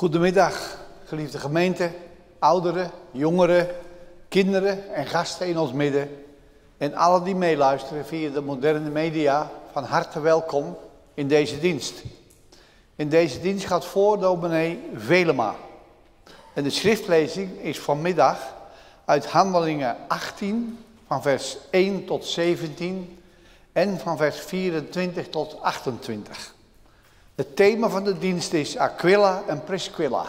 Goedemiddag, geliefde gemeente, ouderen, jongeren, kinderen en gasten in ons midden. En alle die meeluisteren via de moderne media, van harte welkom in deze dienst. In deze dienst gaat voor dominee Velema. En de schriftlezing is vanmiddag uit Handelingen 18, van vers 1 tot 17 en van vers 24 tot 28. Het thema van de dienst is Aquila en Priscilla.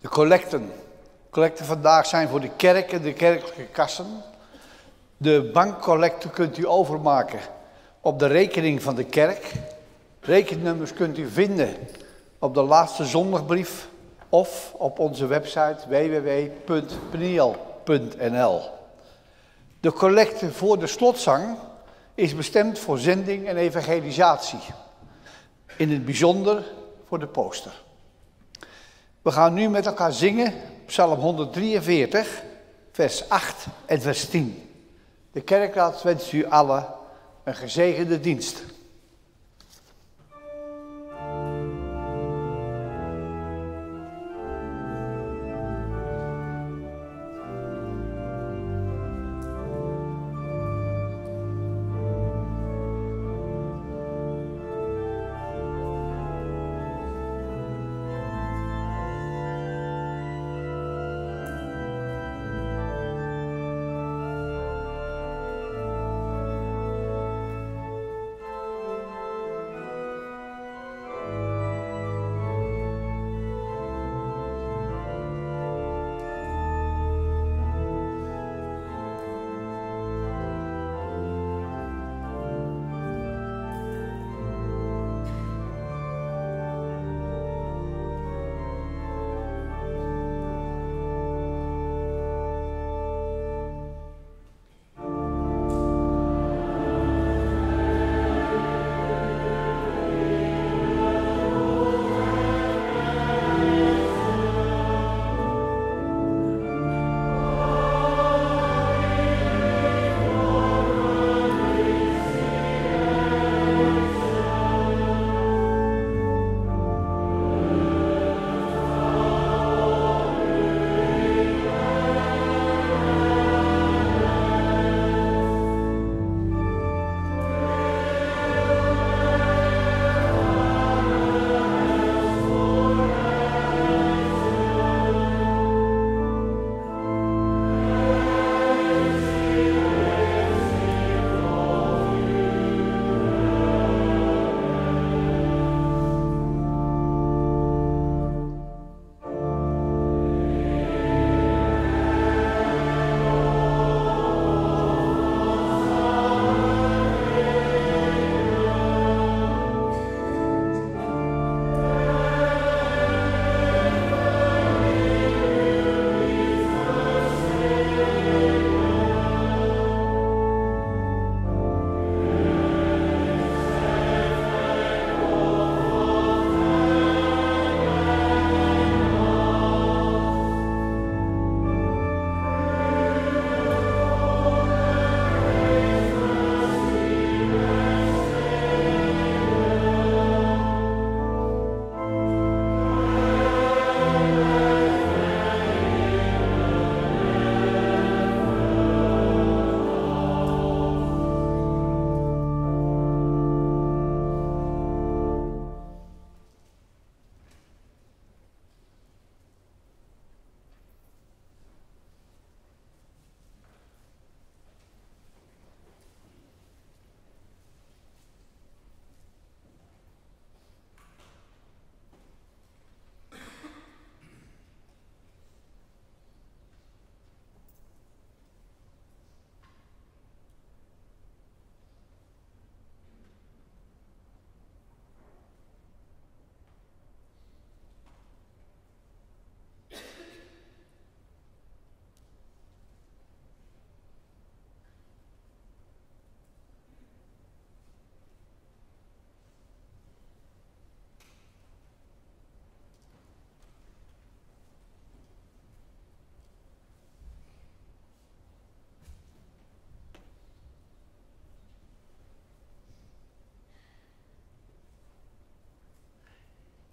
De collecten. Collecten vandaag zijn voor de kerk en de kerkelijke kassen. De bankcollecten kunt u overmaken op de rekening van de kerk. Rekennummers kunt u vinden op de laatste zondagbrief of op onze website www.peniel.nl. De collecte voor de slotzang is bestemd voor zending en evangelisatie. In het bijzonder voor de poster. We gaan nu met elkaar zingen, Psalm 143, vers 8 en vers 10. De kerkraad wenst u allen een gezegende dienst.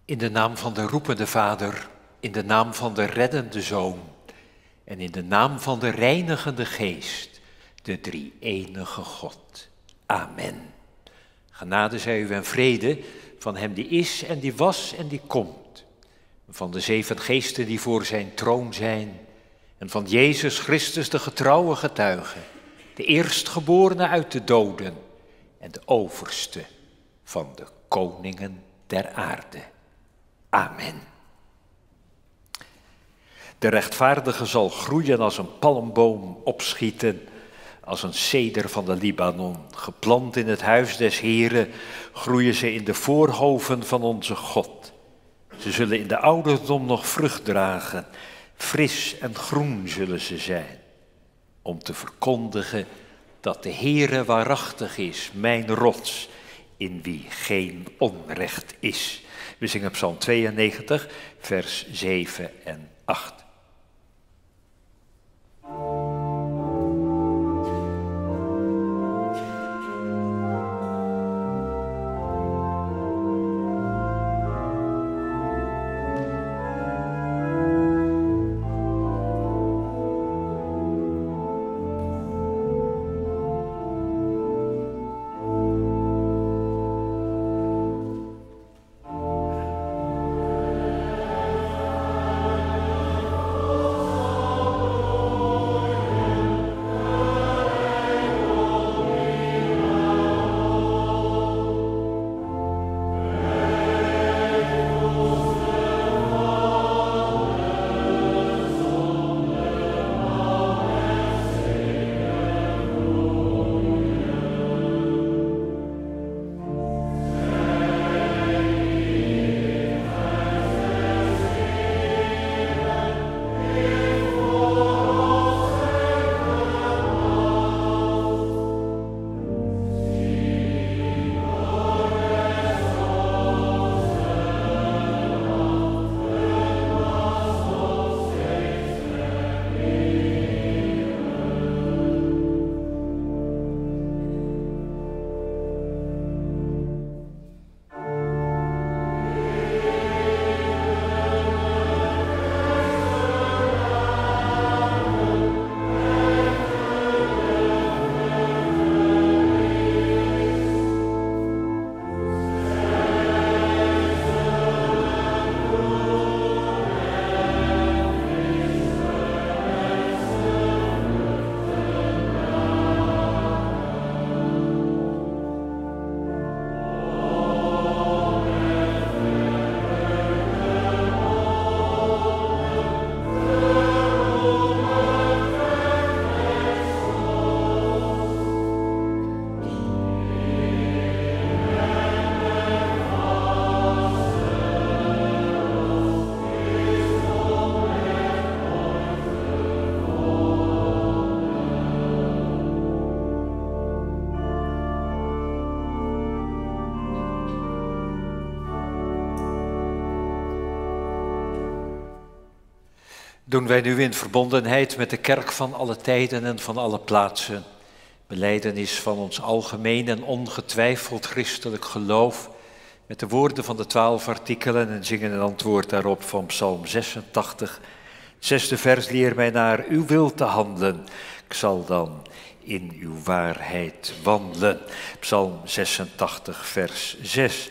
In de naam van de roepende Vader, in de naam van de reddende Zoon en in de naam van de reinigende Geest, de drie enige God. Amen. Genade zij u en vrede van Hem die is en die was en die komt. Van de zeven geesten die voor zijn troon zijn. En van Jezus Christus, de getrouwe getuige. De eerstgeborene uit de doden en de overste van de koningen der aarde. Amen. De rechtvaardige zal groeien als een palmboom, opschieten als een ceder van de Libanon. Geplant in het huis des Heren groeien ze in de voorhoven van onze God. Ze zullen in de ouderdom nog vrucht dragen. Fris en groen zullen ze zijn. Om te verkondigen dat de Heere waarachtig is, mijn rots, in wie geen onrecht is. We zingen Psalm 92, vers 7 en 8. Doen wij nu in verbondenheid met de kerk van alle tijden en van alle plaatsen. Beleidenis van ons algemeen en ongetwijfeld christelijk geloof. Met de woorden van de twaalf artikelen en zingen een antwoord daarop van Psalm 86. Zesde vers, leer mij naar uw wil te handelen. Ik zal dan in uw waarheid wandelen. Psalm 86, vers 6.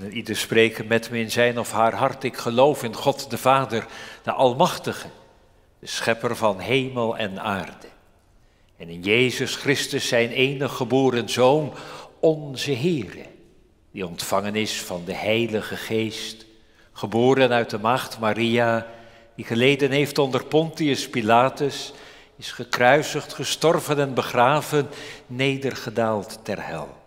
En ieder spreken met me in zijn of haar hart. Ik geloof in God de Vader, de Almachtige, de Schepper van hemel en aarde. En in Jezus Christus, zijn enige geboren Zoon, onze Heere, die ontvangen is van de Heilige Geest, geboren uit de maagd Maria, die geleden heeft onder Pontius Pilatus, is gekruisigd, gestorven en begraven, nedergedaald ter hel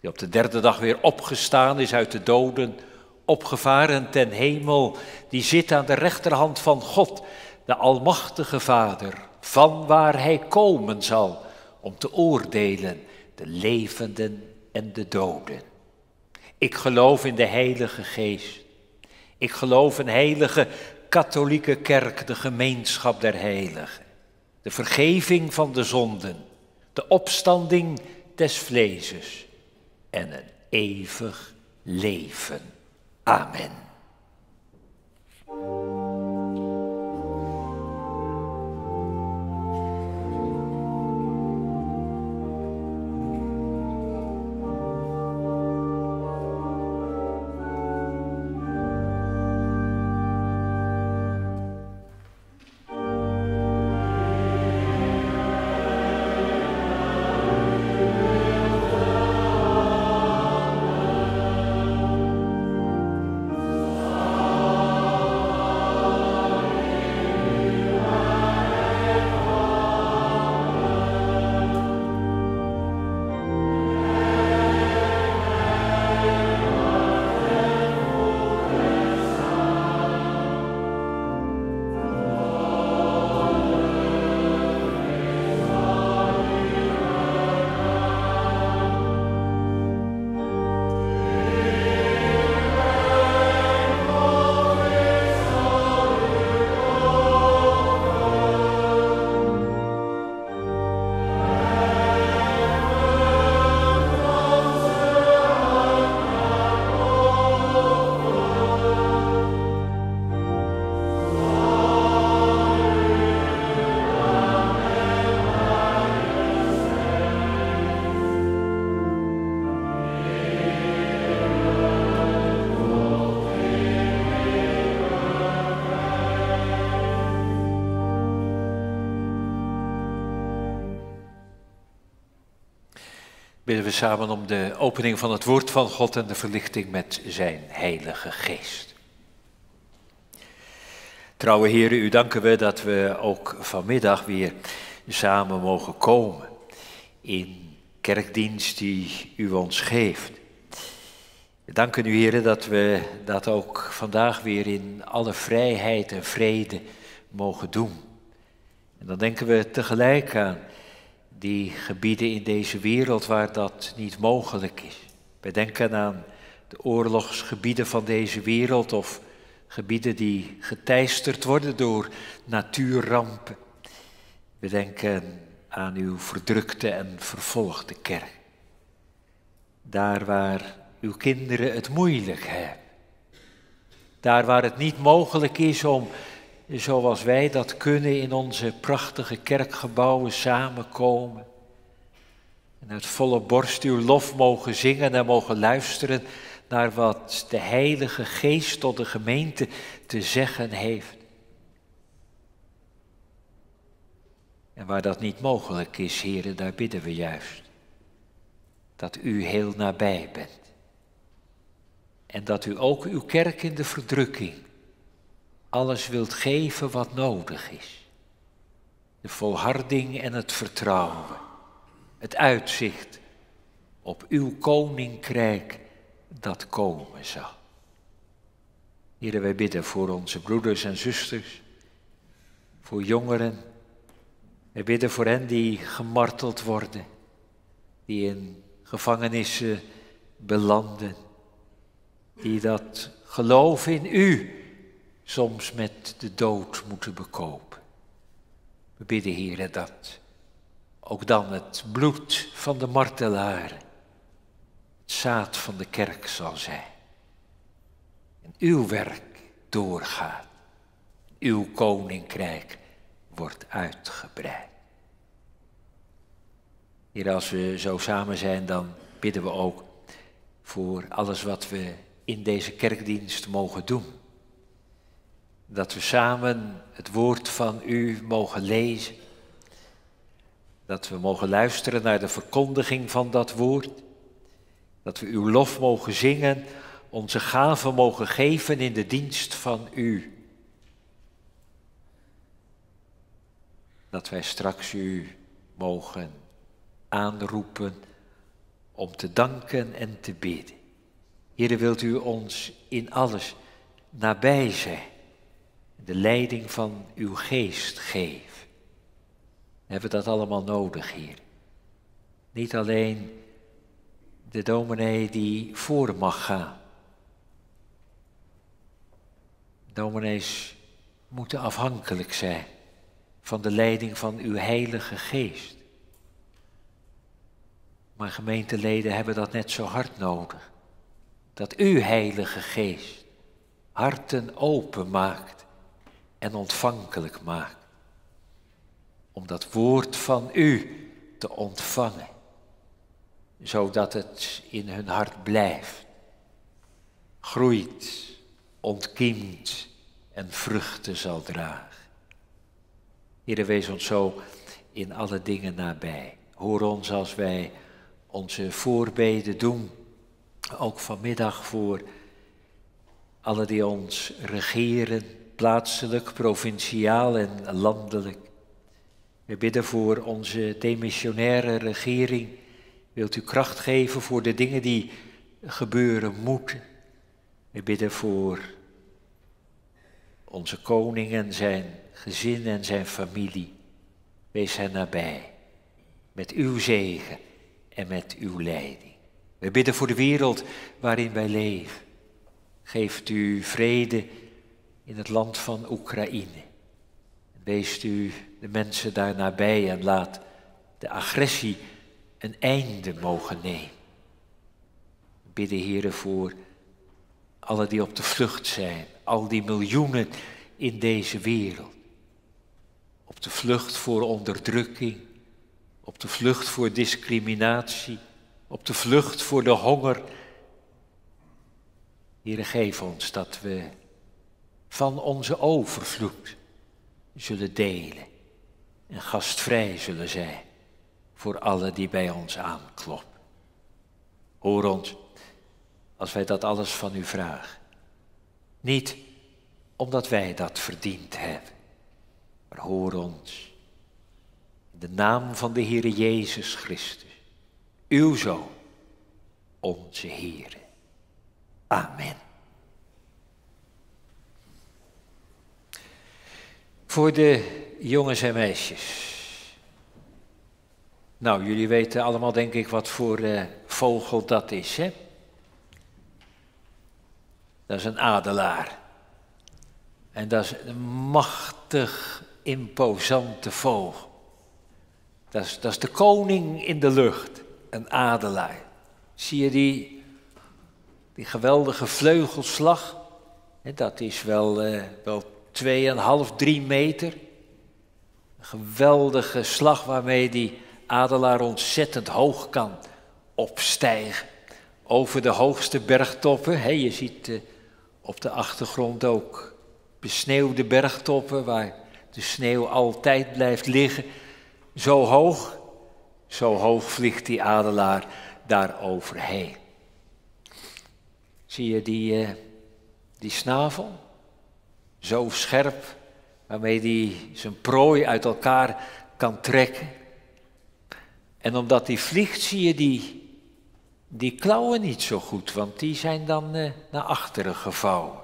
die op de derde dag weer opgestaan is uit de doden, opgevaren ten hemel, die zit aan de rechterhand van God, de Almachtige Vader, van waar Hij komen zal om te oordelen de levenden en de doden. Ik geloof in de Heilige Geest. Ik geloof in heilige katholieke kerk, de gemeenschap der heiligen, de vergeving van de zonden, de opstanding des vleeses en een eeuwig leven. Amen. Samen om de opening van het woord van God en de verlichting met zijn heilige geest. Trouwe heren, u danken we dat we ook vanmiddag weer samen mogen komen in kerkdienst die u ons geeft. We danken u heren dat we dat ook vandaag weer in alle vrijheid en vrede mogen doen. En dan denken we tegelijk aan die gebieden in deze wereld waar dat niet mogelijk is. Wij denken aan de oorlogsgebieden van deze wereld of gebieden die geteisterd worden door natuurrampen. We denken aan uw verdrukte en vervolgde kerk. Daar waar uw kinderen het moeilijk hebben. Daar waar het niet mogelijk is om zoals wij dat kunnen in onze prachtige kerkgebouwen samenkomen. En uit volle borst uw lof mogen zingen en mogen luisteren naar wat de Heilige Geest tot de gemeente te zeggen heeft. En waar dat niet mogelijk is, heren, daar bidden we juist. Dat u heel nabij bent. En dat u ook uw kerk in de verdrukking alles wilt geven wat nodig is. De volharding en het vertrouwen, het uitzicht op uw koninkrijk dat komen zal. Heren, wij bidden voor onze broeders en zusters, voor jongeren. Wij bidden voor hen die gemarteld worden, die in gevangenissen belanden, die dat geloof in u soms met de dood moeten bekopen. We bidden, Heer, dat ook dan het bloed van de martelaren het zaad van de kerk zal zijn. En uw werk doorgaat. Uw koninkrijk wordt uitgebreid. Heer, als we zo samen zijn, dan bidden we ook voor alles wat we in deze kerkdienst mogen doen dat we samen het woord van u mogen lezen. Dat we mogen luisteren naar de verkondiging van dat woord. Dat we uw lof mogen zingen, onze gaven mogen geven in de dienst van u. Dat wij straks u mogen aanroepen om te danken en te bidden. Heer, wilt u ons in alles nabij zijn de leiding van uw geest geef. We hebben dat allemaal nodig hier. Niet alleen de dominee die voor mag gaan. Dominees moeten afhankelijk zijn van de leiding van uw heilige geest. Maar gemeenteleden hebben dat net zo hard nodig. Dat u, Heilige Geest, harten open maakt en ontvankelijk maakt. Om dat woord van u te ontvangen, zodat het in hun hart blijft, groeit, ontkiemt en vruchten zal dragen. Heere, wees ons zo in alle dingen nabij. Hoor ons als wij onze voorbeden doen, ook vanmiddag voor alle die ons regeren, plaatselijk, provinciaal en landelijk. We bidden voor onze demissionaire regering. Wilt u kracht geven voor de dingen die gebeuren moeten. We bidden voor onze koning en zijn gezin en zijn familie. Wees hen nabij. Met uw zegen en met uw leiding. We bidden voor de wereld waarin wij leven. Geeft u vrede in het land van Oekraïne. Wees u de mensen daar nabij en laat de agressie een einde mogen nemen. Bidden, heren, voor alle die op de vlucht zijn, al die miljoenen in deze wereld. Op de vlucht voor onderdrukking, op de vlucht voor discriminatie, op de vlucht voor de honger. Heere, geef ons dat we van onze overvloed zullen delen en gastvrij zullen zijn voor alle die bij ons aankloppen. Hoor ons als wij dat alles van u vragen. Niet omdat wij dat verdiend hebben, maar hoor ons in de naam van de Heere Jezus Christus, uw Zoon, onze Heere. Amen. Voor de jongens en meisjes. Nou, jullie weten allemaal denk ik wat voor uh, vogel dat is, hè? Dat is een adelaar. En dat is een machtig, imposante vogel. Dat is, dat is de koning in de lucht, een adelaar. Zie je die, die geweldige vleugelslag? Dat is wel, uh, wel 2,5, 3 meter. Een geweldige slag waarmee die adelaar ontzettend hoog kan opstijgen. Over de hoogste bergtoppen. je ziet uh, op de achtergrond ook besneeuwde bergtoppen waar de sneeuw altijd blijft liggen. Zo hoog, zo hoog vliegt die adelaar daar overheen. Zie je die, uh, die snavel? Zo scherp, waarmee hij zijn prooi uit elkaar kan trekken. En omdat hij vliegt, zie je die, die klauwen niet zo goed, want die zijn dan uh, naar achteren gevouwen.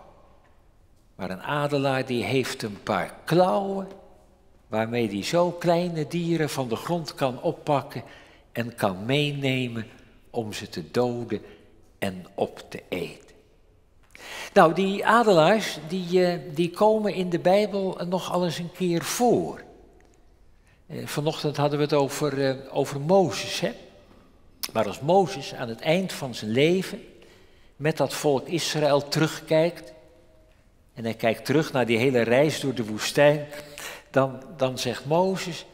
Maar een adelaar die heeft een paar klauwen, waarmee hij zo kleine dieren van de grond kan oppakken en kan meenemen om ze te doden en op te eten. Nou, die adelaars, die, eh, die komen in de Bijbel nog al eens een keer voor. Eh, vanochtend hadden we het over, uh, over Mozes. Hè? Maar als Mozes aan het eind van zijn leven met dat volk Israël terugkijkt, en hij kijkt terug naar die hele reis door de woestijn, dan, dan zegt Mozes,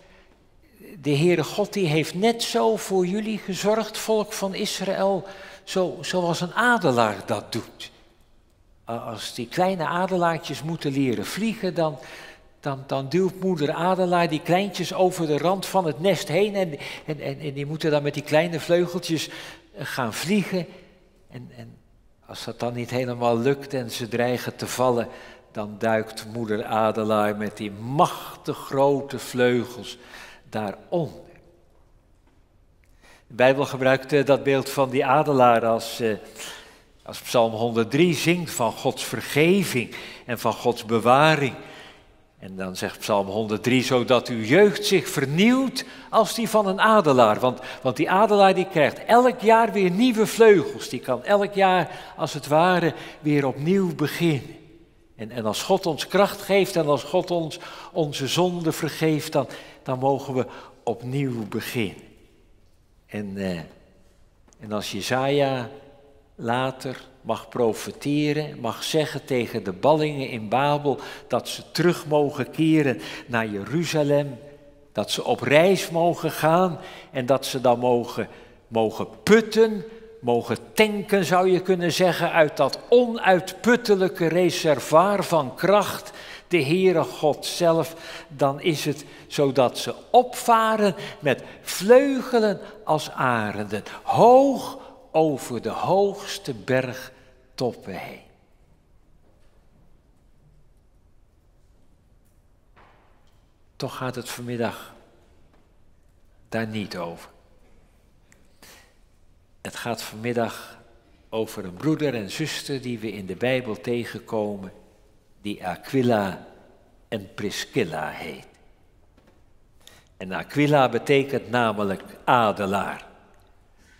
de Heere God die heeft net zo voor jullie gezorgd, volk van Israël, zo, zoals een adelaar dat doet. Als die kleine adelaartjes moeten leren vliegen, dan, dan, dan duwt moeder adelaar die kleintjes over de rand van het nest heen. En, en, en, die moeten dan met die kleine vleugeltjes eh, gaan vliegen. En, en als dat dan niet helemaal lukt en ze dreigen te vallen, dan duikt moeder adelaar met die machtig grote vleugels daaronder. De Bijbel gebruikt eh, dat beeld van die adelaar als, eh, als Psalm 103 zingt van Gods vergeving en van Gods bewaring. En dan zegt Psalm 103, zodat uw jeugd zich vernieuwt als die van een adelaar. Want, want die adelaar die krijgt elk jaar weer nieuwe vleugels. Die kan elk jaar als het ware weer opnieuw beginnen. En, en als God ons kracht geeft en als God ons onze zonde vergeeft, dan, dan mogen we opnieuw beginnen. En, eh, en als Jezaja later mag profeteren, mag zeggen tegen de ballingen in Babel dat ze terug mogen keren naar Jeruzalem, dat ze op reis mogen gaan en dat ze dan mogen, mogen putten, mogen tanken zou je kunnen zeggen, uit dat onuitputtelijke reservoir van kracht, de Heere God zelf, dan is het zodat ze opvaren met vleugelen als arenden, hoog over de hoogste bergtoppen heen. Toch gaat het vanmiddag daar niet over. Het gaat vanmiddag over een broeder en zuster die we in de Bijbel tegenkomen, die Aquila en Priscilla heet. En Aquila betekent namelijk adelaar.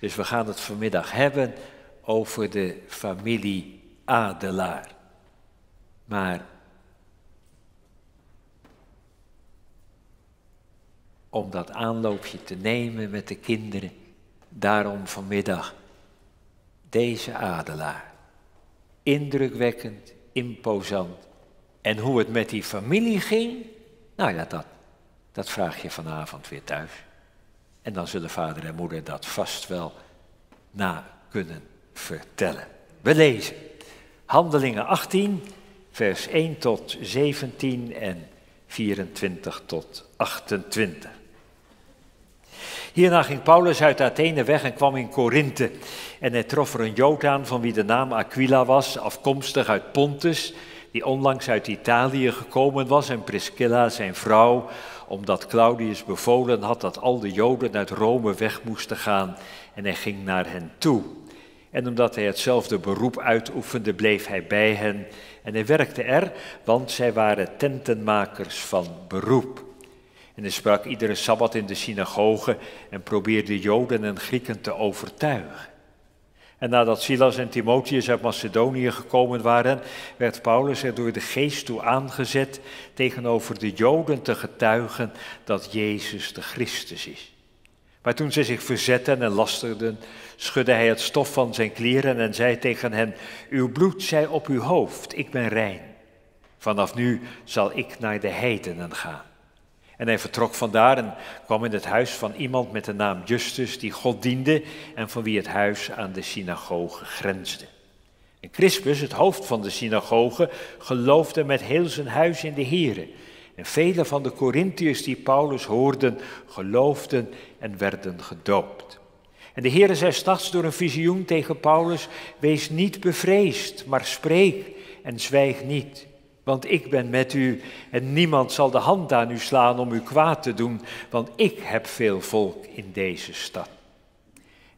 Dus we gaan het vanmiddag hebben over de familie Adelaar. Maar om dat aanloopje te nemen met de kinderen, daarom vanmiddag deze adelaar. Indrukwekkend, imposant. En hoe het met die familie ging, nou ja, dat, dat vraag je vanavond weer thuis. En dan zullen vader en moeder dat vast wel na kunnen vertellen. We lezen Handelingen 18, vers 1 tot 17 en 24 tot 28. Hierna ging Paulus uit Athene weg en kwam in Korinthe. En hij trof er een Jood aan van wie de naam Aquila was, afkomstig uit Pontus, die onlangs uit Italië gekomen was, en Priscilla, zijn vrouw, omdat Claudius bevolen had dat al de Joden uit Rome weg moesten gaan en hij ging naar hen toe. En omdat hij hetzelfde beroep uitoefende, bleef hij bij hen en hij werkte er, want zij waren tentenmakers van beroep. En hij sprak iedere sabbat in de synagoge en probeerde Joden en Grieken te overtuigen. En nadat Silas en Timotheus uit Macedonië gekomen waren, werd Paulus er door de geest toe aangezet tegenover de Joden te getuigen dat Jezus de Christus is. Maar toen zij zich verzetten en lasterden, schudde hij het stof van zijn kleren en zei tegen hen, uw bloed zij op uw hoofd, ik ben rein. Vanaf nu zal ik naar de heidenen gaan. En hij vertrok vandaar en kwam in het huis van iemand met de naam Justus, die God diende en van wie het huis aan de synagoge grensde. En Crispus, het hoofd van de synagoge, geloofde met heel zijn huis in de Here. En vele van de Corinthiërs die Paulus hoorden, geloofden en werden gedoopt. En de Heere zei straks door een visioen tegen Paulus, wees niet bevreesd, maar spreek en zwijg niet. Want ik ben met u en niemand zal de hand aan u slaan om u kwaad te doen, want ik heb veel volk in deze stad.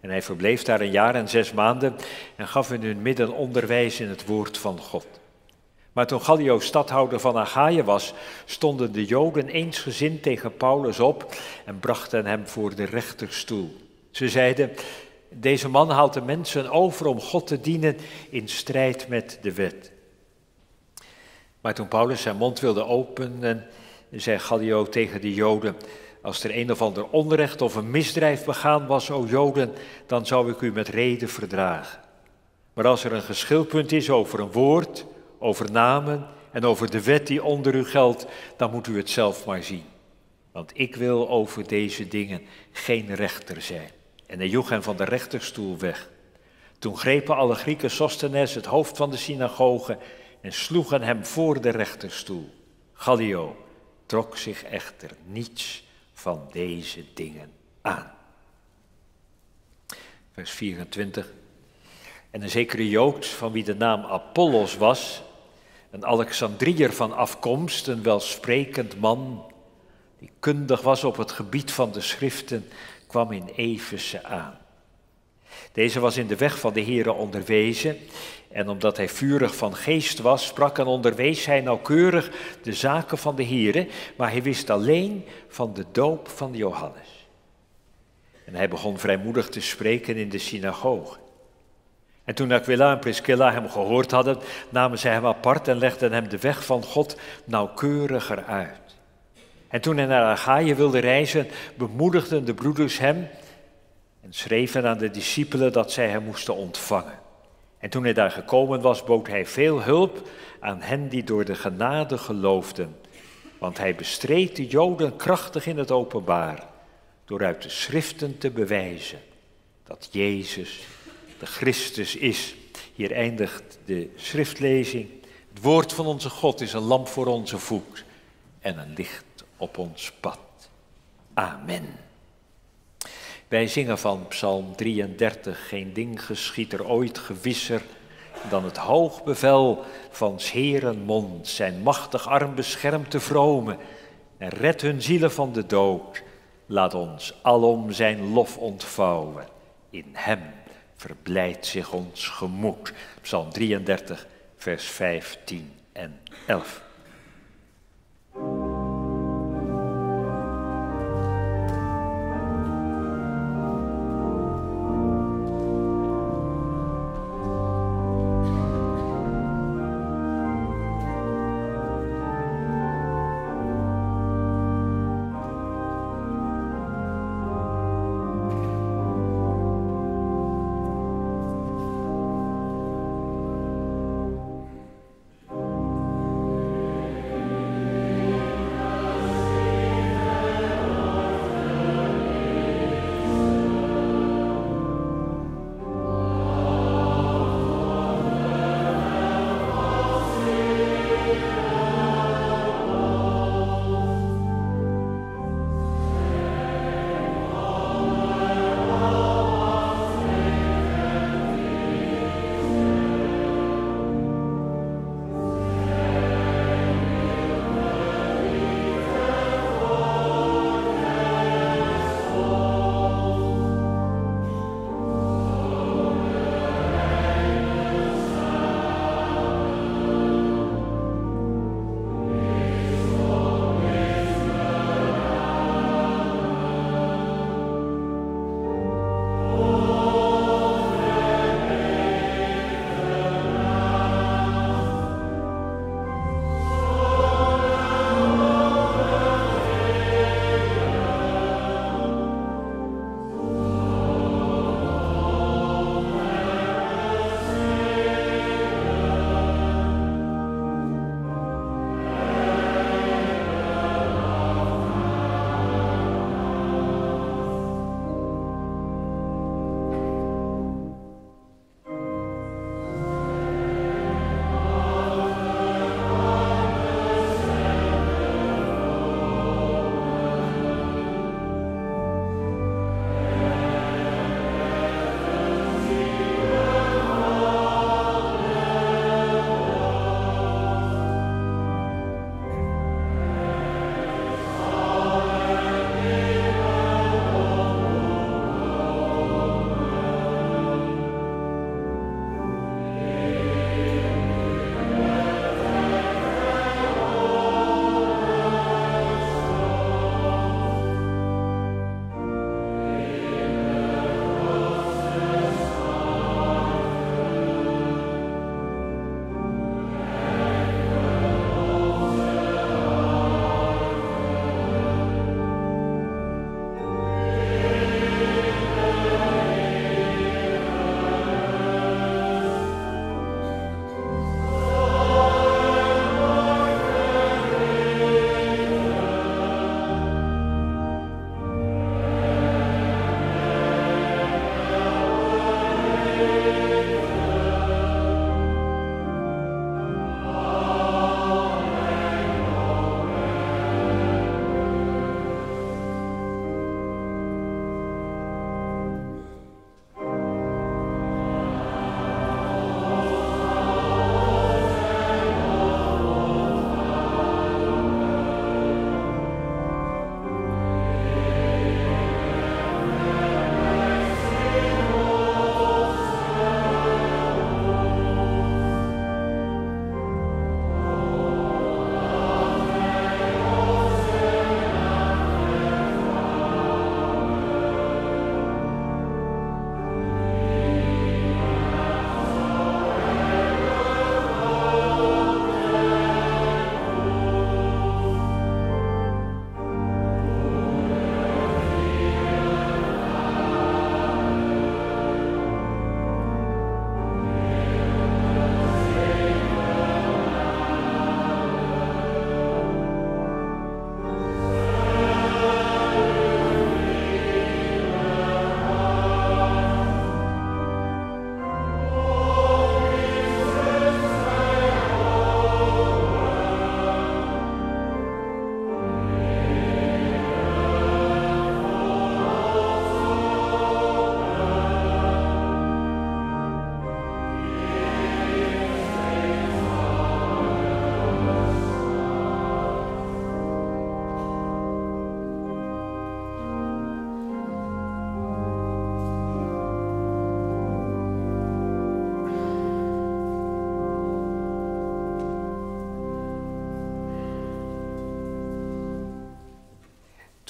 En hij verbleef daar een jaar en zes maanden en gaf in hun midden onderwijs in het woord van God. Maar toen Gallio stadhouder van Achaïe was, stonden de Joden eensgezind tegen Paulus op en brachten hem voor de rechterstoel. Ze zeiden, deze man haalt de mensen over om God te dienen in strijd met de wet. Maar toen Paulus zijn mond wilde openen, zei Gallio tegen de Joden, als er een of ander onrecht of een misdrijf begaan was, o Joden, dan zou ik u met reden verdragen. Maar als er een geschilpunt is over een woord, over namen en over de wet die onder u geldt, dan moet u het zelf maar zien. Want ik wil over deze dingen geen rechter zijn. En hij joeg hem van de rechterstoel weg. Toen grepen alle Grieken Sostenes, het hoofd van de synagoge, en sloegen hem voor de rechterstoel. Gallio trok zich echter niets van deze dingen aan. Vers 24. En een zekere Jood, van wie de naam Apollos was, een Alexandriër van afkomst, een welsprekend man, die kundig was op het gebied van de schriften, kwam in Efeze aan. Deze was in de weg van de Here onderwezen en omdat hij vurig van geest was, sprak en onderwees hij nauwkeurig de zaken van de Here, maar hij wist alleen van de doop van Johannes. En hij begon vrijmoedig te spreken in de synagoge. En toen Aquila en Priscilla hem gehoord hadden, namen zij hem apart en legden hem de weg van God nauwkeuriger uit. En toen hij naar Achaïe wilde reizen, bemoedigden de broeders hem en schreven aan de discipelen dat zij hem moesten ontvangen. En toen hij daar gekomen was, bood hij veel hulp aan hen die door de genade geloofden. Want hij bestreed de Joden krachtig in het openbaar, door uit de schriften te bewijzen dat Jezus de Christus is. Hier eindigt de schriftlezing. Het woord van onze God is een lamp voor onze voet en een licht op ons pad. Amen. Wij zingen van Psalm 33, geen ding geschiet er ooit gewisser dan het hoog bevel van Heren mond. Zijn machtig arm beschermt de vromen en redt hun zielen van de dood. Laat ons alom zijn lof ontvouwen. In hem verblijdt zich ons gemoed. Psalm 33, vers 15 en 11.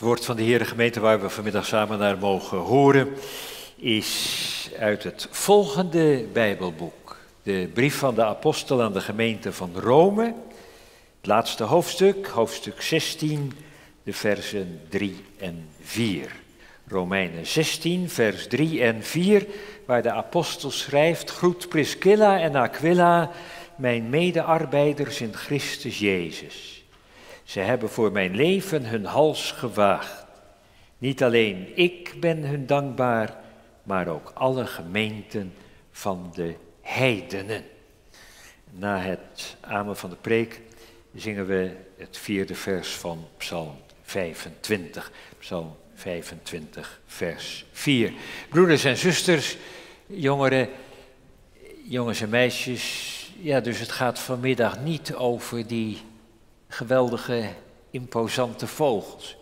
Woord van de Heere gemeente waar we vanmiddag samen naar mogen horen is uit het volgende Bijbelboek. De brief van de apostel aan de gemeente van Rome. Het laatste hoofdstuk, hoofdstuk 16, de versen 3 en 4. Romeinen 16, vers 3 en 4, waar de apostel schrijft, groet Priscilla en Aquila, mijn medearbeiders in Christus Jezus. Ze hebben voor mijn leven hun hals gewaagd. Niet alleen ik ben hun dankbaar, maar ook alle gemeenten van de heidenen. Na het amen van de preek zingen we het vierde vers van Psalm 25. Psalm 25, vers 4. Broeders en zusters, jongeren, jongens en meisjes. Ja, dus het gaat vanmiddag niet over die geweldige, imposante vogels.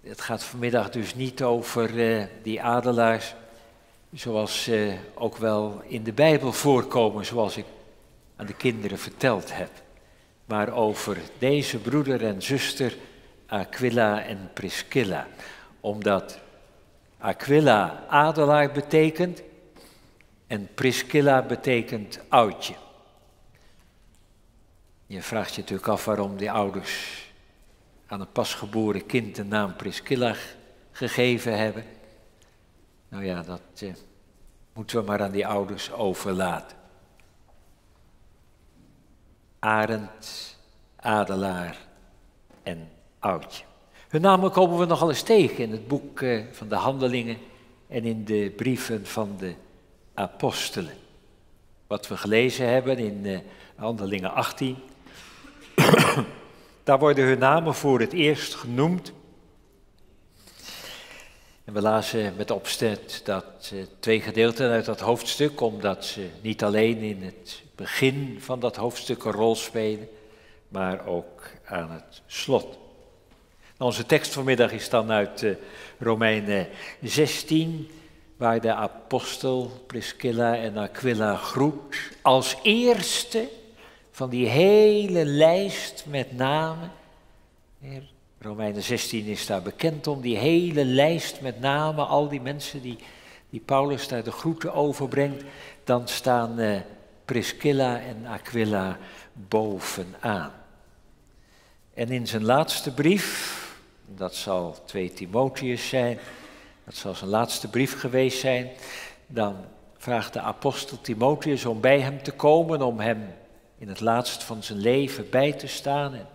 Het gaat vanmiddag dus niet over uh, die adelaars zoals ze ook wel in de Bijbel voorkomen, zoals ik aan de kinderen verteld heb. Maar over deze broeder en zuster Aquila en Priscilla. Omdat Aquila adelaar betekent en Priscilla betekent oudje. Je vraagt je natuurlijk af waarom die ouders aan een pasgeboren kind de naam Priscilla gegeven hebben. Nou ja, dat eh, moeten we maar aan die ouders overlaten. Arend, Adelaar en Oudje. Hun namen komen we nogal eens tegen in het boek eh, van de Handelingen en in de brieven van de Apostelen. Wat we gelezen hebben in eh, Handelingen 18 Daar worden hun namen voor het eerst genoemd. En we lazen met opzet dat uh, twee gedeelten uit dat hoofdstuk, omdat ze niet alleen in het begin van dat hoofdstuk een rol spelen, maar ook aan het slot. Nou, onze tekst vanmiddag is dan uit uh, Romeinen 16, waar de apostel Priscilla en Aquila groet als eerste van die hele lijst met namen. Romeinen 16 is daar bekend om, die hele lijst met namen, al die mensen die, die Paulus daar de groeten overbrengt. Dan staan uh, Priscilla en Aquila bovenaan. En in zijn laatste brief, dat zal 2 Timotheus zijn, dat zal zijn laatste brief geweest zijn, dan vraagt de apostel Timotheus om bij hem te komen, om hem in het laatst van zijn leven bij te staan. En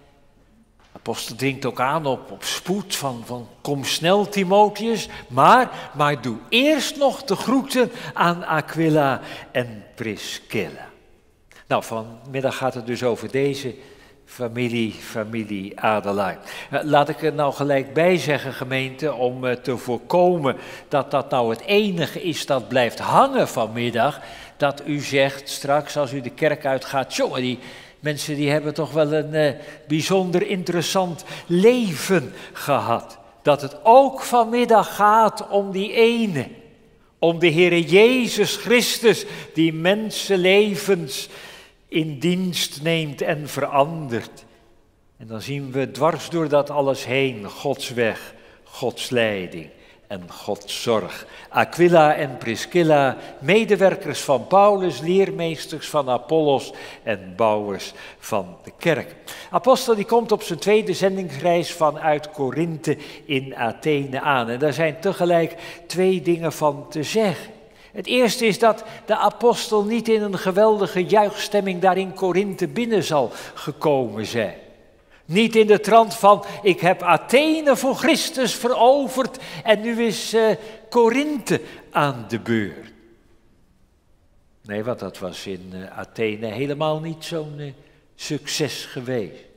apostel dringt ook aan op, op spoed van, van kom snel Timotheus, maar, maar doe eerst nog de groeten aan Aquila en Priscilla. Nou, vanmiddag gaat het dus over deze familie, familie Adelaar. Eh, laat ik er nou gelijk bij zeggen, gemeente, om eh, te voorkomen dat dat nou het enige is dat blijft hangen vanmiddag dat u zegt straks als u de kerk uitgaat, jongen, die mensen die hebben toch wel een uh, bijzonder interessant leven gehad. Dat het ook vanmiddag gaat om die ene, om de Heere Jezus Christus, die mensenlevens in dienst neemt en verandert. En dan zien we dwars door dat alles heen Gods weg, Gods leiding en Gods zorg. Aquila en Priscilla, medewerkers van Paulus, leermeesters van Apollos en bouwers van de kerk. Apostel die komt op zijn tweede zendingsreis vanuit Korinthe in Athene aan. En daar zijn tegelijk twee dingen van te zeggen. Het eerste is dat de apostel niet in een geweldige juichstemming daar in Korinthe binnen zal gekomen zijn. Niet in de trant van, ik heb Athene voor Christus veroverd en nu is uh, Korinthe aan de beurt. Nee, want dat was in uh, Athene helemaal niet zo'n uh, succes geweest.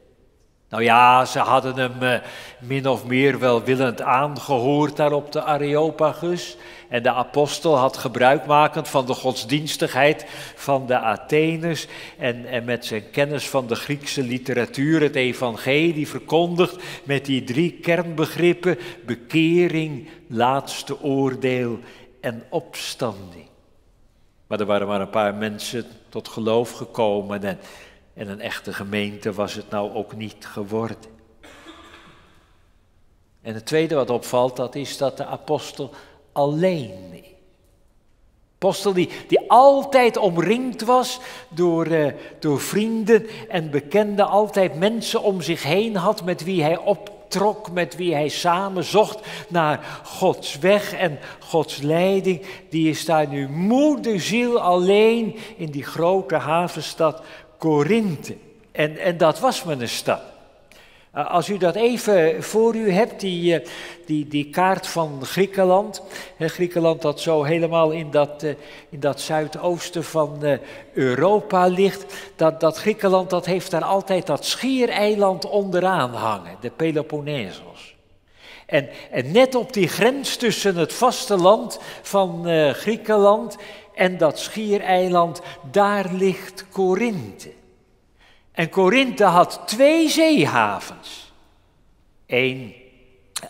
Nou ja, ze hadden hem uh, min of meer welwillend aangehoord daar op de Areopagus. En de apostel had gebruikmakend van de godsdienstigheid van de Atheners en, en met zijn kennis van de Griekse literatuur het evangelie verkondigd met die drie kernbegrippen bekering, laatste oordeel en opstanding. Maar er waren maar een paar mensen tot geloof gekomen en en een echte gemeente was het nou ook niet geworden. En het tweede wat opvalt, dat is dat de apostel alleen. Apostel die, die altijd omringd was door, uh, door vrienden en bekenden, altijd mensen om zich heen had met wie hij optrok, met wie hij samen zocht naar Gods weg en Gods leiding. Die is daar nu moederziel alleen in die grote havenstad Korinthe. En, en dat was maar een stad. Eh, als u dat even voor u hebt, die, eh, die, die kaart van Griekenland. Griekenland dat zo helemaal in dat, eh, in dat zuidoosten van Europa ligt. Dat, dat Griekenland dat heeft daar altijd dat schiereiland onderaan hangen, de Peloponnesos. En, en net op die grens tussen het vasteland van Griekenland en dat schiereiland, daar ligt Korinthe. En Korinthe had twee zeehavens. Eén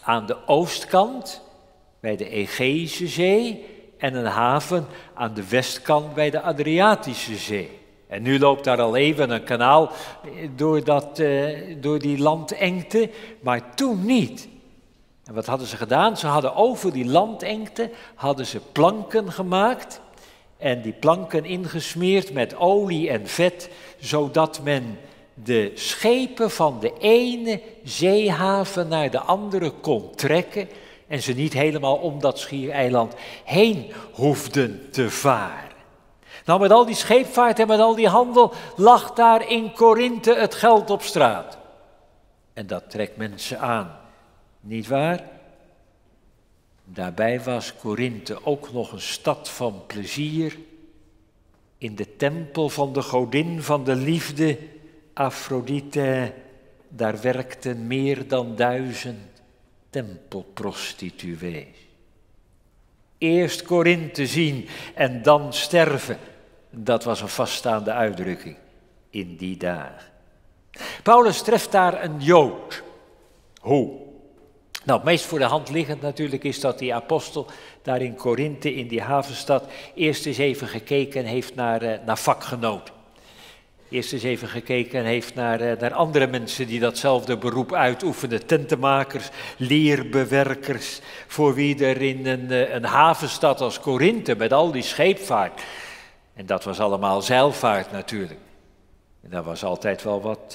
aan de oostkant bij de Egeïsche Zee en een haven aan de westkant bij de Adriatische Zee. En nu loopt daar al even een kanaal door, dat, uh, door die landengte, maar toen niet. En wat hadden ze gedaan? Ze hadden over die landengte hadden ze planken gemaakt en die planken ingesmeerd met olie en vet, zodat men de schepen van de ene zeehaven naar de andere kon trekken en ze niet helemaal om dat schiereiland heen hoefden te varen. Nou, met al die scheepvaart en met al die handel lag daar in Korinthe het geld op straat. En dat trekt mensen aan, niet waar? Daarbij was Korinthe ook nog een stad van plezier. In de tempel van de godin van de liefde, Afrodite, daar werkten meer dan duizend tempelprostituees. Eerst Korinthe zien en dan sterven, dat was een vaststaande uitdrukking in die dagen. Paulus treft daar een Jood. Hoe? Nou, het meest voor de hand liggend natuurlijk is dat die apostel daar in Korinthe, in die havenstad, eerst eens even gekeken heeft naar, uh, naar vakgenoten. Eerst eens even gekeken heeft naar, uh, naar andere mensen die datzelfde beroep uitoefenen. Tentenmakers, leerbewerkers, voor wie er in een, uh, een havenstad als Korinthe met al die scheepvaart. En dat was allemaal zeilvaart natuurlijk. En daar was altijd wel wat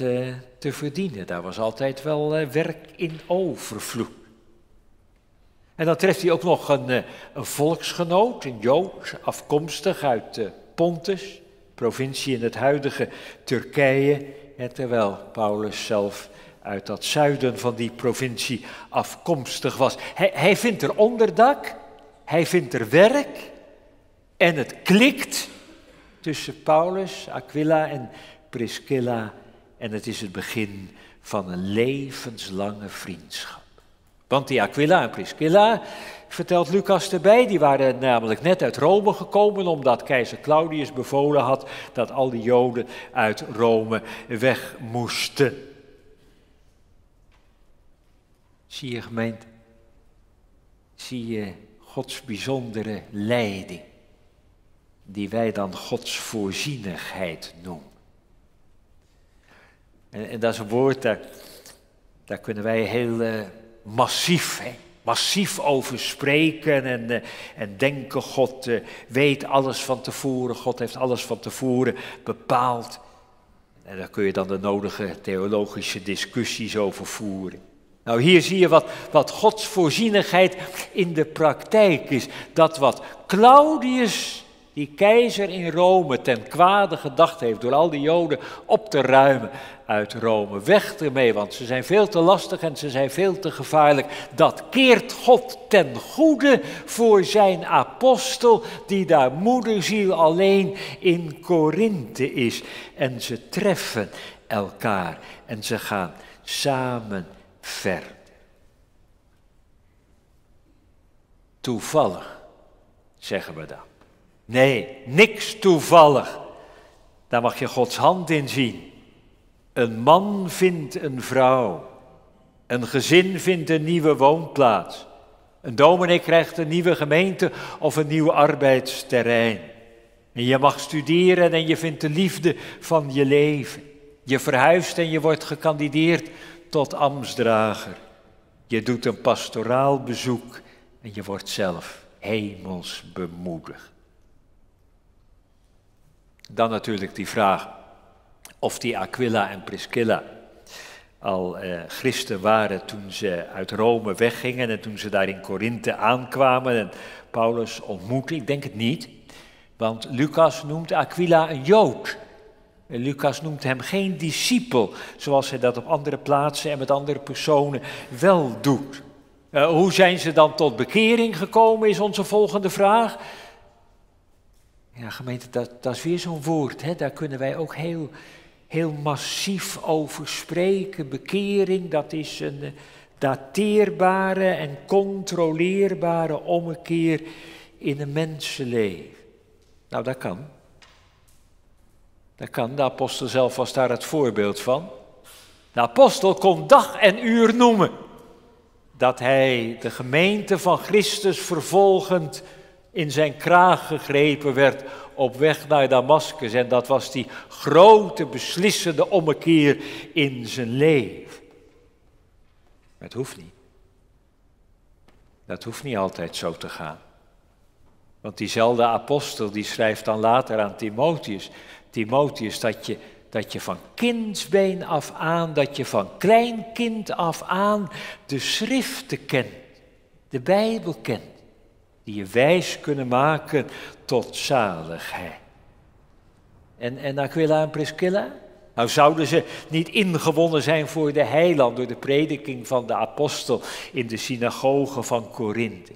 te verdienen, daar was altijd wel werk in overvloed. En dan treft hij ook nog een, eh, volksgenoot, een Jood, afkomstig uit eh, Pontus, provincie in het huidige Turkije. terwijl Paulus zelf uit dat zuiden van die provincie afkomstig was. Hij, hij vindt er onderdak, hij vindt er werk en het klikt tussen Paulus, Aquila en Priscilla. En het is het begin van een levenslange vriendschap. Want die Aquila en Priscilla, vertelt Lucas erbij, die waren namelijk net uit Rome gekomen omdat keizer Claudius bevolen had dat al die Joden uit Rome weg moesten. Zie je gemeente, zie je Gods bijzondere leiding, die wij dan Gods voorzienigheid noemen. En, en dat is een woord, daar, daar kunnen wij heel... Massief, hè? massief over spreken en, uh, en denken. God uh, weet alles van tevoren, God heeft alles van tevoren bepaald. En daar kun je dan de nodige theologische discussies over voeren. Nou, hier zie je wat, wat Gods voorzienigheid in de praktijk is. Dat wat Claudius die keizer in Rome ten kwade gedacht heeft door al die Joden op te ruimen uit Rome. Weg ermee, want ze zijn veel te lastig en ze zijn veel te gevaarlijk. Dat keert God ten goede voor zijn apostel, die daar moederziel alleen in Korinthe is. En ze treffen elkaar en ze gaan samen verder. Toevallig, zeggen we dan. Nee, niks toevallig. Daar mag je Gods hand in zien. Een man vindt een vrouw. Een gezin vindt een nieuwe woonplaats. Een dominee krijgt een nieuwe gemeente of een nieuw arbeidsterrein. En je mag studeren en je vindt de liefde van je leven. Je verhuist en je wordt gekandideerd tot ambtsdrager. Je doet een pastoraal bezoek en je wordt zelf hemels bemoedigd. Dan natuurlijk die vraag of die Aquila en Priscilla al eh, christen waren toen ze uit Rome weggingen en toen ze daar in Korinthe aankwamen en Paulus ontmoette. Ik denk het niet, want Lucas noemt Aquila een Jood. Lucas noemt hem geen discipel, zoals hij dat op andere plaatsen en met andere personen wel doet. Uh, hoe zijn ze dan tot bekering gekomen, is onze volgende vraag. Ja, gemeente, dat, dat is weer zo'n woord. Hè? Daar kunnen wij ook heel, heel massief over spreken. Bekering, dat is een eh, dateerbare en controleerbare ommekeer in een mensenleven. Nou, dat kan. Dat kan. De apostel zelf was daar het voorbeeld van. De apostel kon dag en uur noemen dat hij de gemeente van Christus vervolgend in zijn kraag gegrepen werd op weg naar Damascus. En dat was die grote beslissende ommekeer in zijn leven. Maar het hoeft niet. Dat hoeft niet altijd zo te gaan. Want diezelfde apostel die schrijft dan later aan Timotheus, Timotheus dat je, dat je van kindsbeen af aan, dat je van klein kind af aan de schriften kent, de Bijbel kent die je wijs kunnen maken tot zaligheid. En, en Aquila en Priscilla? Nou zouden ze niet ingewonnen zijn voor de heiland door de prediking van de apostel in de synagoge van Korinthe.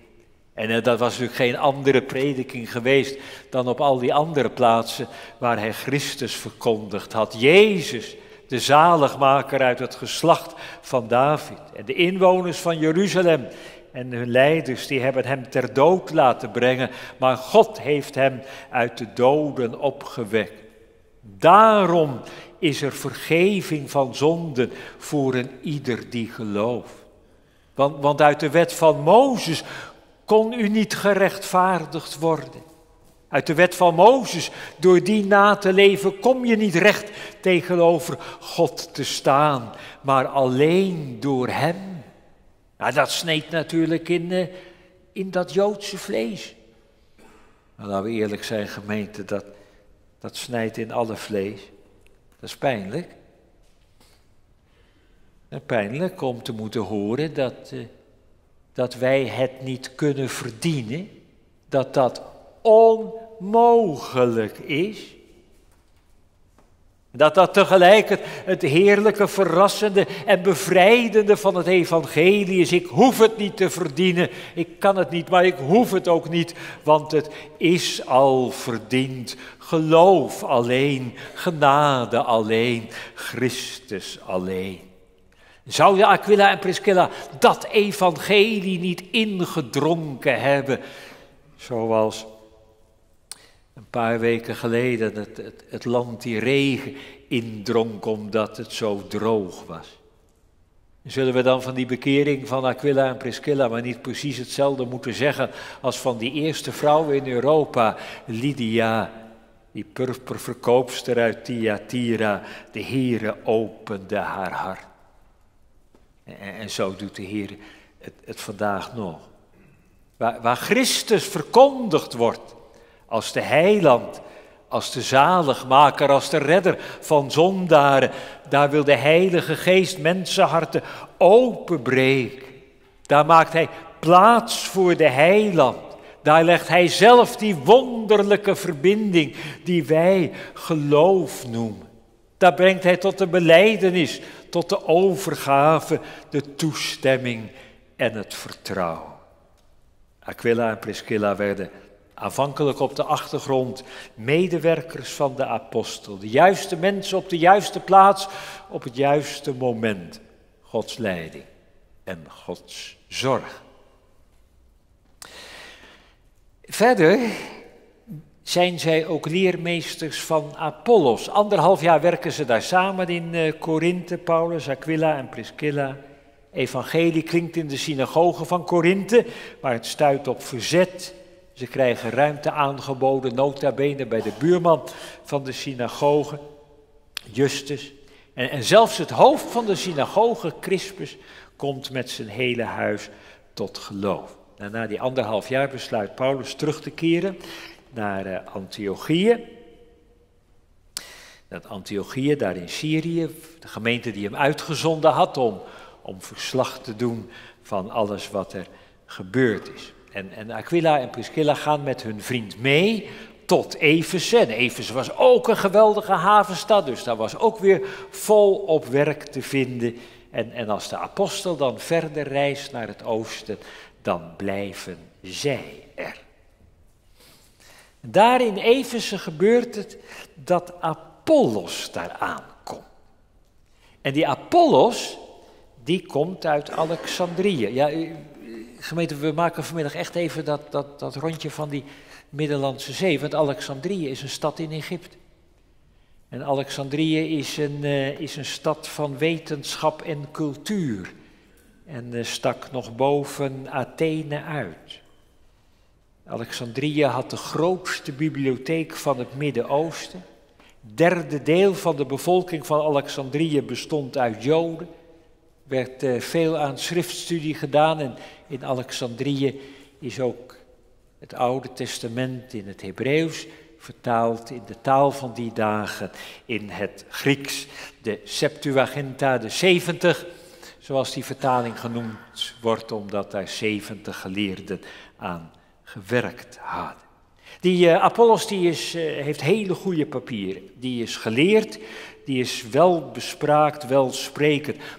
En eh, dat was natuurlijk geen andere prediking geweest dan op al die andere plaatsen waar hij Christus verkondigd had. Jezus, de zaligmaker uit het geslacht van David. En de inwoners van Jeruzalem en hun leiders die hebben hem ter dood laten brengen, maar God heeft hem uit de doden opgewekt. Daarom is er vergeving van zonden voor een ieder die gelooft. Want, want uit de wet van Mozes kon u niet gerechtvaardigd worden. Uit de wet van Mozes, door die na te leven, kom je niet recht tegenover God te staan, maar alleen door Hem. Nou, dat sneed natuurlijk in, uh, in dat Joodse vlees. Maar laten we eerlijk zijn, gemeente, dat, dat snijdt in alle vlees. Dat is pijnlijk. En pijnlijk om te moeten horen dat, uh, dat wij het niet kunnen verdienen, dat dat onmogelijk is. Dat dat tegelijk het, het, heerlijke, verrassende en bevrijdende van het evangelie is. Ik hoef het niet te verdienen, ik kan het niet, maar ik hoef het ook niet, want het is al verdiend. Geloof alleen, genade alleen, Christus alleen. Zou Aquila en Priscilla dat evangelie niet ingedronken hebben, zoals paar weken geleden het, het, het land die regen indronk omdat het zo droog was. Zullen we dan van die bekering van Aquila en Priscilla maar niet precies hetzelfde moeten zeggen als van die eerste vrouw in Europa, Lydia, die purperverkoopster uit Thyatira, de Heere opende haar hart. En, en zo doet de Heer het, het vandaag nog. Waar, waar Christus verkondigd wordt, als de heiland, als de zaligmaker, als de redder van zondaren. Daar wil de Heilige Geest mensenharten openbreken. Daar maakt hij plaats voor de heiland. Daar legt hij zelf die wonderlijke verbinding die wij geloof noemen. Daar brengt hij tot de beleidenis, tot de overgave, de toestemming en het vertrouwen. Aquila en Priscilla werden Aanvankelijk op de achtergrond medewerkers van de apostel. De juiste mensen op de juiste plaats op het juiste moment. Gods leiding en Gods zorg. Verder zijn zij ook leermeesters van Apollos. Anderhalf jaar werken ze daar samen in uh, Korinthe, Paulus, Aquila en Priscilla. Evangelie klinkt in de synagoge van Korinthe, maar het stuit op verzet ze krijgen ruimte aangeboden, nota bene bij de buurman van de synagoge, Justus. En, en zelfs het hoofd van de synagoge, Crispus, komt met zijn hele huis tot geloof. En na die anderhalf jaar besluit Paulus terug te keren naar uh, Antiochië. Dat Antiochië, daar in Syrië, de gemeente die hem uitgezonden had om, om verslag te doen van alles wat er gebeurd is. En, en Aquila en Priscilla gaan met hun vriend mee tot Efeze. En Efeze was ook een geweldige havenstad, dus daar was ook weer vol op werk te vinden. En, en als de apostel dan verder reist naar het oosten, dan blijven zij er. Daar in Efeze gebeurt het dat Apollos daar aankomt. En die Apollos, die komt uit Alexandrië. Ja, gemeente, we maken vanmiddag echt even dat, dat, dat rondje van die Middellandse Zee. Want Alexandrië is een stad in Egypte. En Alexandrië is een, uh, is een stad van wetenschap en cultuur. En uh, stak nog boven Athene uit. Alexandrië had de grootste bibliotheek van het Midden-Oosten. Derde deel van de bevolking van Alexandrië bestond uit Joden. Werd uh, veel aan schriftstudie gedaan en in Alexandrië is ook het Oude Testament in het Hebreeuws vertaald in de taal van die dagen in het Grieks, de Septuaginta, de 70, zoals die vertaling genoemd wordt, omdat daar 70 geleerden aan gewerkt hadden. Die uh, Apollos die is, uh, heeft hele goede papieren. Die is geleerd, die is wel bespraakt, wel.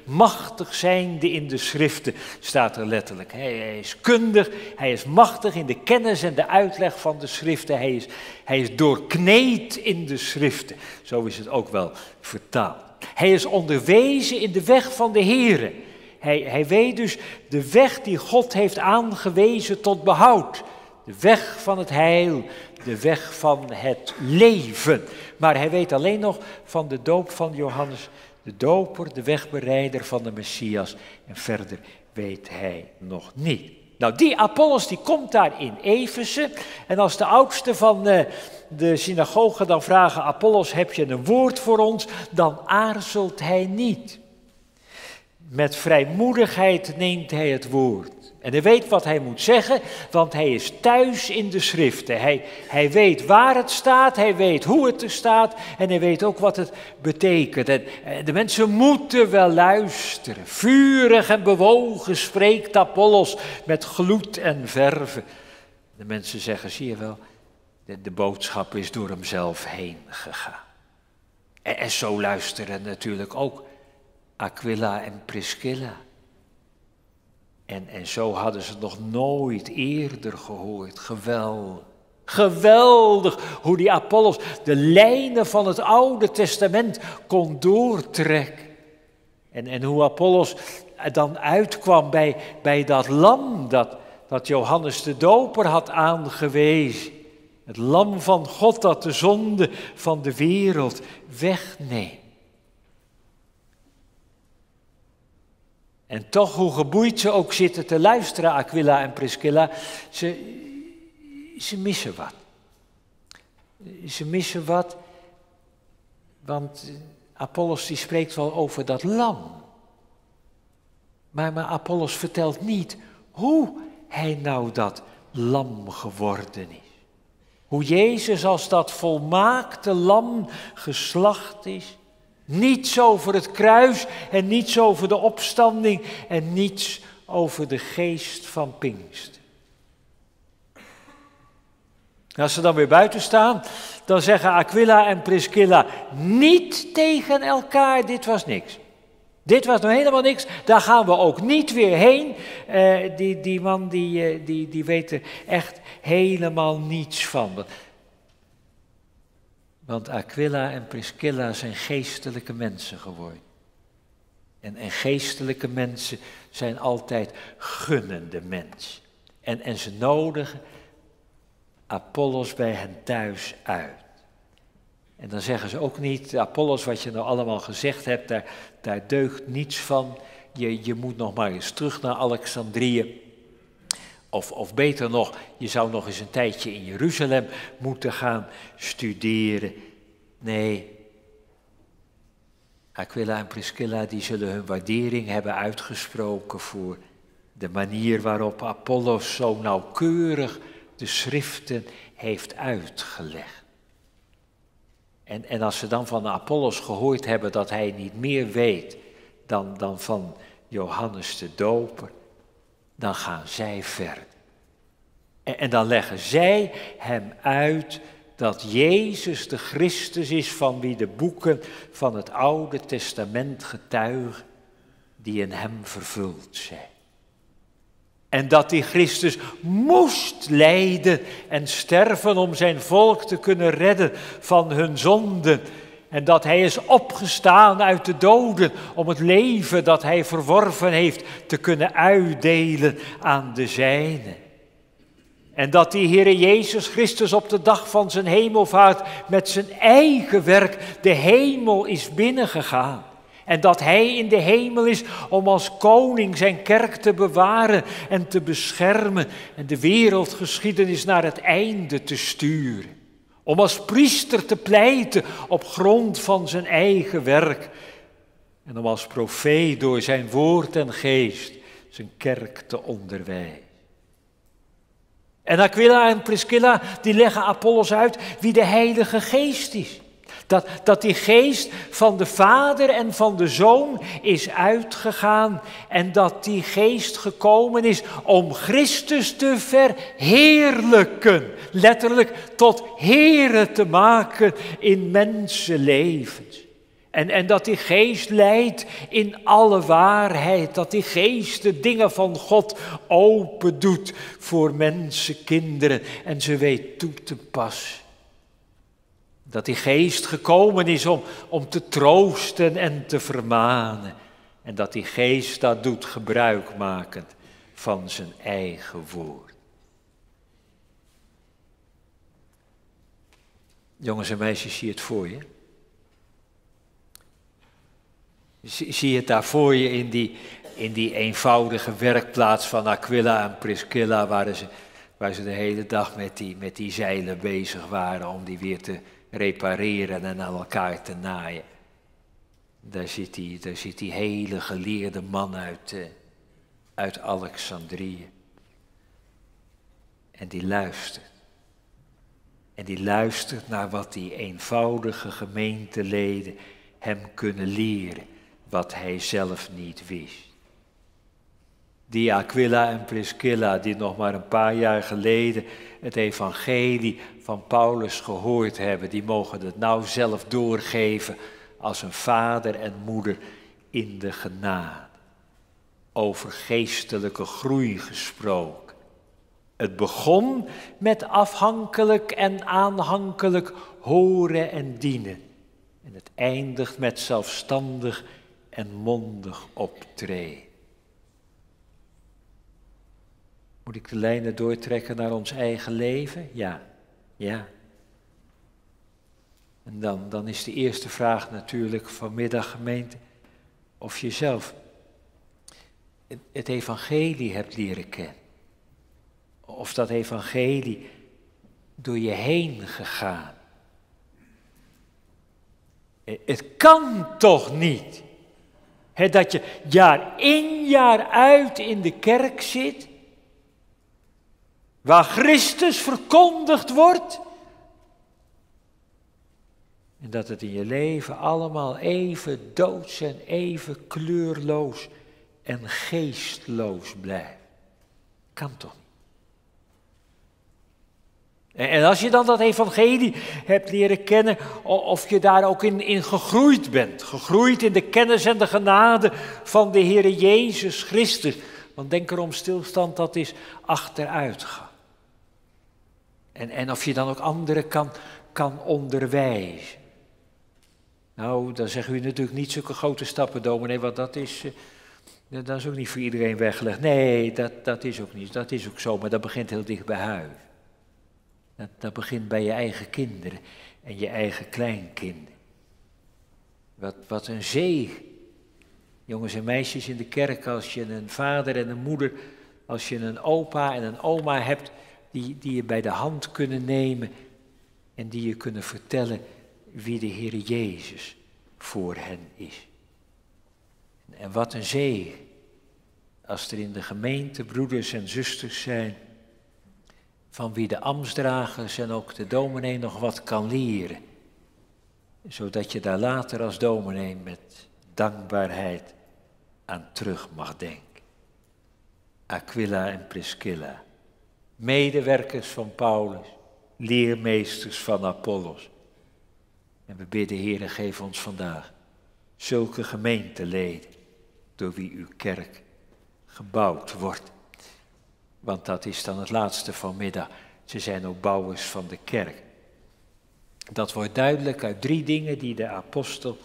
Machtig zijnde in de schriften, staat er letterlijk. Hij, is kundig, hij is machtig in de kennis en de uitleg van de schriften. Hij is, hij is doorkneed in de schriften. Zo is het ook wel vertaald. Hij is onderwezen in de weg van de Here. Hij, hij weet dus de weg die God heeft aangewezen tot behoud. De weg van het heil, de weg van het leven. Maar hij weet alleen nog van de doop van Johannes, de doper, de wegbereider van de Messias. En verder weet hij nog niet. Nou, die Apollos die komt daar in Efeze. En als de oudste van uh, de synagoge dan vragen: Apollos, heb je een woord voor ons? Dan aarzelt hij niet. Met vrijmoedigheid neemt hij het woord. En hij weet wat hij moet zeggen, want hij is thuis in de schriften. Hij, hij weet waar het staat, hij weet hoe het er staat en hij weet ook wat het betekent. En de mensen moeten wel luisteren. Vurig en bewogen spreekt Apollos met gloed en verve. De mensen zeggen, zie je wel, de, de boodschap is door hemzelf heen gegaan. En, en zo luisteren natuurlijk ook Aquila en Priscilla. En, en zo hadden ze het nog nooit eerder gehoord. Geweldig. Geweldig hoe die Apollos de lijnen van het Oude Testament kon doortrekken. En, en hoe Apollos dan uitkwam bij, bij dat lam dat, dat Johannes de Doper had aangewezen. Het lam van God dat de zonde van de wereld wegneemt. En toch, hoe geboeid ze ook zitten te luisteren, Aquila en Priscilla, ze, ze missen wat. Ze missen wat, want Apollos die spreekt wel over dat lam. Maar, maar Apollos vertelt niet hoe hij nou dat lam geworden is. Hoe Jezus als dat volmaakte lam geslacht is Niets over het kruis en niets over de opstanding en niets over de geest van Pinkst. Als ze dan weer buiten staan, dan zeggen Aquila en Priscilla niet tegen elkaar, dit was niks. Dit was nog helemaal niks, daar gaan we ook niet weer heen. Uh, die, die man die, uh, die, die weet echt helemaal niets van. Want Aquila en Priscilla zijn geestelijke mensen geworden. En, en geestelijke mensen zijn altijd gunnende mensen. En, en ze nodigen Apollos bij hen thuis uit. En dan zeggen ze ook niet, Apollos, wat je nou allemaal gezegd hebt, daar, daar deugt niets van. Je, je moet nog maar eens terug naar Alexandrië. Of, of beter nog, je zou nog eens een tijdje in Jeruzalem moeten gaan studeren. Nee. Aquila en Priscilla die zullen hun waardering hebben uitgesproken voor de manier waarop Apollos zo nauwkeurig de schriften heeft uitgelegd. En, en als ze dan van Apollos gehoord hebben dat hij niet meer weet dan, dan van Johannes de Doper, dan gaan zij verder. En, en dan leggen zij hem uit dat Jezus de Christus is van wie de boeken van het Oude Testament getuigen, die in hem vervuld zijn. En dat die Christus moest lijden en sterven om zijn volk te kunnen redden van hun zonden. En dat hij is opgestaan uit de doden om het leven dat hij verworven heeft te kunnen uitdelen aan de zijnen. En dat die Heere Jezus Christus op de dag van zijn hemelvaart met zijn eigen werk de hemel is binnengegaan. En dat Hij in de hemel is om als koning zijn kerk te bewaren en te beschermen en de wereldgeschiedenis naar het einde te sturen. Om als priester te pleiten op grond van zijn eigen werk. En om als profeet door zijn woord en geest zijn kerk te onderwijzen. En Aquila en Priscilla die leggen Apollos uit wie de Heilige Geest is. Dat, dat die geest van de Vader en van de Zoon is uitgegaan en dat die geest gekomen is om Christus te verheerlijken. Letterlijk tot Here te maken in mensenlevens. En, en dat die geest leidt in alle waarheid. Dat die geest de dingen van God open doet voor mensenkinderen en ze weet toe te passen. Dat die geest gekomen is om, om te troosten en te vermanen. En dat die geest dat doet gebruikmakend van zijn eigen woord. Jongens en meisjes, zie het voor je. Zie het daar voor je in die, in die eenvoudige werkplaats van Aquila en Priscilla, waar ze, waar ze de hele dag met die, met die zeilen bezig waren om die weer te repareren en aan elkaar te naaien. Daar zit die, daar zit die hele geleerde man uit, uh, uit Alexandrië. En die luistert. En die luistert naar wat die eenvoudige gemeenteleden hem kunnen leren, wat hij zelf niet wist. Die Aquila en Priscilla, die nog maar een paar jaar geleden het evangelie van Paulus gehoord hebben, die mogen het nou zelf doorgeven als een vader en moeder in de genade. Over geestelijke groei gesproken. Het begon met afhankelijk en aanhankelijk horen en dienen. En het eindigt met zelfstandig en mondig optreden. Moet ik de lijnen doortrekken naar ons eigen leven? Ja, ja. En dan, dan is de eerste vraag natuurlijk vanmiddag gemeente of je zelf het evangelie hebt leren kennen. Of dat evangelie door je heen gegaan. Het kan toch niet dat je jaar in jaar uit in de kerk zit waar Christus verkondigd wordt. En dat het in je leven allemaal even doods en even kleurloos en geestloos blijft. Kan toch niet? En als je dan dat evangelie hebt leren kennen, of je daar ook in, in gegroeid bent, gegroeid in de kennis en de genade van de Heer Jezus Christus. Want denk erom, stilstand, dat is achteruitgang. En, en of je dan ook anderen kan, kan onderwijzen. Nou, dan zeggen u natuurlijk niet zulke grote stappen, dominee, want dat is, uh, dat is ook niet voor iedereen weggelegd. Nee, dat, dat is ook niet, dat is ook zo, maar dat begint heel dicht bij huis. Dat, dat begint bij je eigen kinderen en je eigen kleinkinderen. Wat, wat een zegen. Jongens en meisjes in de kerk, als je een vader en een moeder, als je een opa en een oma hebt, die, die je bij de hand kunnen nemen en die je kunnen vertellen wie de Heer Jezus voor hen is. En wat een zegen als er in de gemeente broeders en zusters zijn van wie de ambtsdragers en ook de dominee nog wat kan leren. Zodat je daar later als dominee met dankbaarheid aan terug mag denken. Aquila en Priscilla, medewerkers van Paulus, leermeesters van Apollos. En we bidden, Heer, geef ons vandaag zulke gemeenteleden door wie uw kerk gebouwd wordt. Want dat is dan het laatste vanmiddag. Ze zijn ook bouwers van de kerk. Dat wordt duidelijk uit drie dingen die de apostel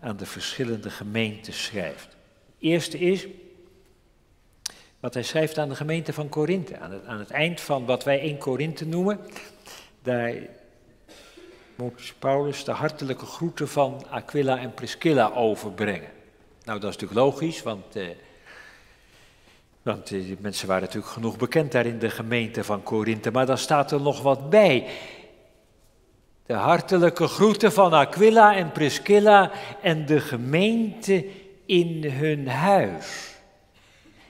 aan de verschillende gemeenten schrijft. Eerste is wat hij schrijft aan de gemeente van Korinthe. Aan het, aan het eind van wat wij 1 Korinthe noemen, daar moet Paulus de hartelijke groeten van Aquila en Priscilla overbrengen. Nou, dat is natuurlijk logisch, want, eh, want die mensen waren natuurlijk genoeg bekend daar in de gemeente van Korinthe. Maar dan staat er nog wat bij. De hartelijke groeten van Aquila en Priscilla en de gemeente in hun huis.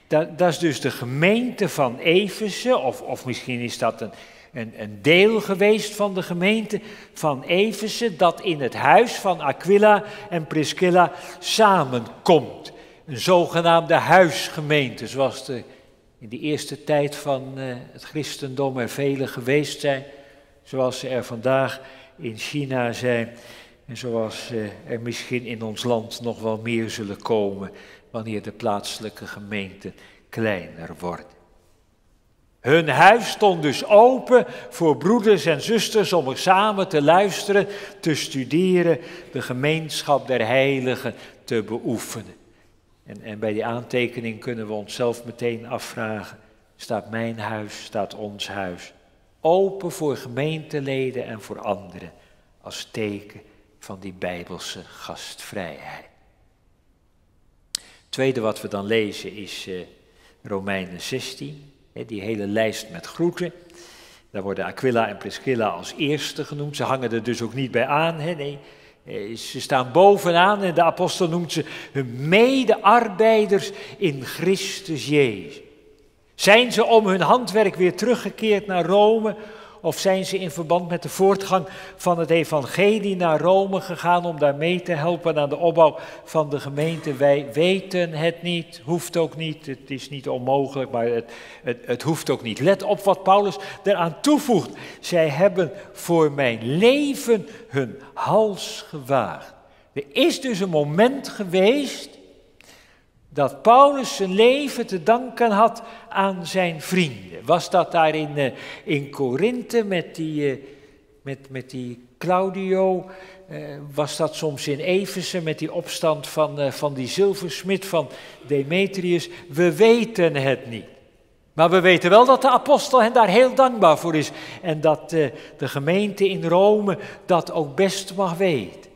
Dat, dat, is dus de gemeente van Efeze, of, of misschien is dat een, een, een, deel geweest van de gemeente van Efeze, dat in het huis van Aquila en Priscilla samenkomt. Een zogenaamde huisgemeente, zoals er in de eerste tijd van uh, het christendom er vele geweest zijn, zoals ze er vandaag in China zijn en zoals er misschien in ons land nog wel meer zullen komen wanneer de plaatselijke gemeente kleiner wordt. Hun huis stond dus open voor broeders en zusters om er samen te luisteren, te studeren, de gemeenschap der heiligen te beoefenen. En, en bij die aantekening kunnen we onszelf meteen afvragen, staat mijn huis, staat ons huis open voor gemeenteleden en voor anderen als teken van die bijbelse gastvrijheid. Tweede wat we dan lezen is uh, Romeinen 16, hè, die hele lijst met groeten. Daar worden Aquila en Priscilla als eerste genoemd. Ze hangen er dus ook niet bij aan. Nee. Eh, ze staan bovenaan en de apostel noemt ze hun medearbeiders in Christus Jezus. Zijn ze om hun handwerk weer teruggekeerd naar Rome of zijn ze in verband met de voortgang van het evangelie naar Rome gegaan om daar mee te helpen aan de opbouw van de gemeente? Wij weten het niet, hoeft ook niet, het is niet onmogelijk, maar het, het, het hoeft ook niet. Let op wat Paulus eraan toevoegt. Zij hebben voor mijn leven hun hals gewaagd. Er is dus een moment geweest dat Paulus zijn leven te danken had aan zijn vrienden. Was dat daar in, uh, in Korinthe met die, uh, met, met die Claudio? Uh, was dat soms in Efeze met die opstand van, van die zilversmid van Demetrius? We weten het niet. Maar we weten wel dat de apostel hen daar heel dankbaar voor is. En dat de gemeente in Rome dat ook best mag weten.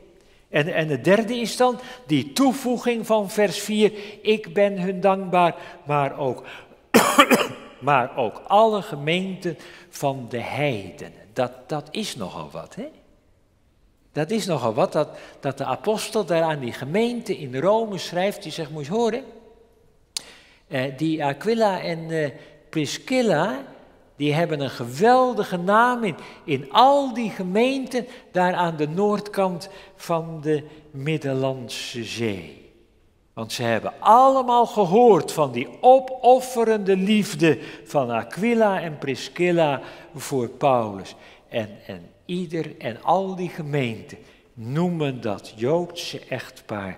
En, en het derde is dan die toevoeging van vers 4. Ik ben hun dankbaar, maar ook, maar ook alle gemeenten van de heidenen. Dat, dat is nogal wat, hè? Dat is nogal wat, dat, dat de apostel daar aan die gemeente in Rome schrijft. Die zegt, moet je horen, eh, die Aquila en eh, Priscilla, die hebben een geweldige naam in, in al die gemeenten daar aan de noordkant van de Middellandse Zee. Want ze hebben allemaal gehoord van die opofferende liefde van Aquila en Priscilla voor Paulus. En, en ieder en al die gemeenten noemen dat Joodse echtpaar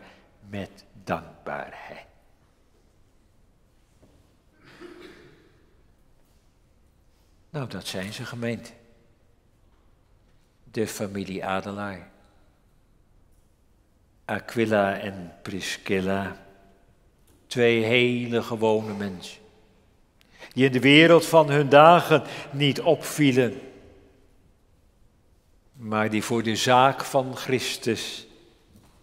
met dankbaarheid. Nou, dat zijn ze gemeente. De familie Adelaar. Aquila en Priscilla. Twee hele gewone mensen. Die in de wereld van hun dagen niet opvielen. Maar die voor de zaak van Christus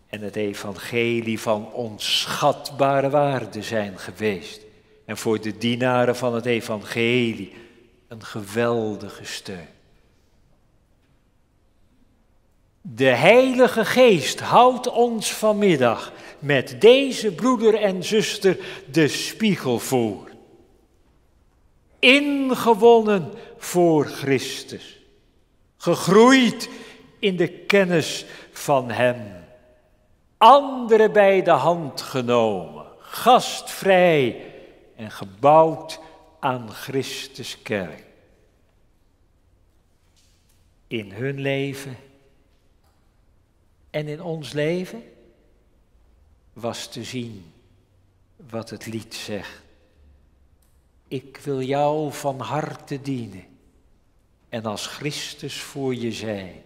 en het evangelie van onschatbare waarde zijn geweest. En voor de dienaren van het evangelie een geweldige steun. De Heilige Geest houdt ons vanmiddag met deze broeder en zuster de spiegel voor. Ingewonnen voor Christus, gegroeid in de kennis van Hem, anderen bij de hand genomen, gastvrij en gebouwd aan Christus kerk. In hun leven en in ons leven was te zien wat het lied zegt. Ik wil jou van harte dienen en als Christus voor je zijn.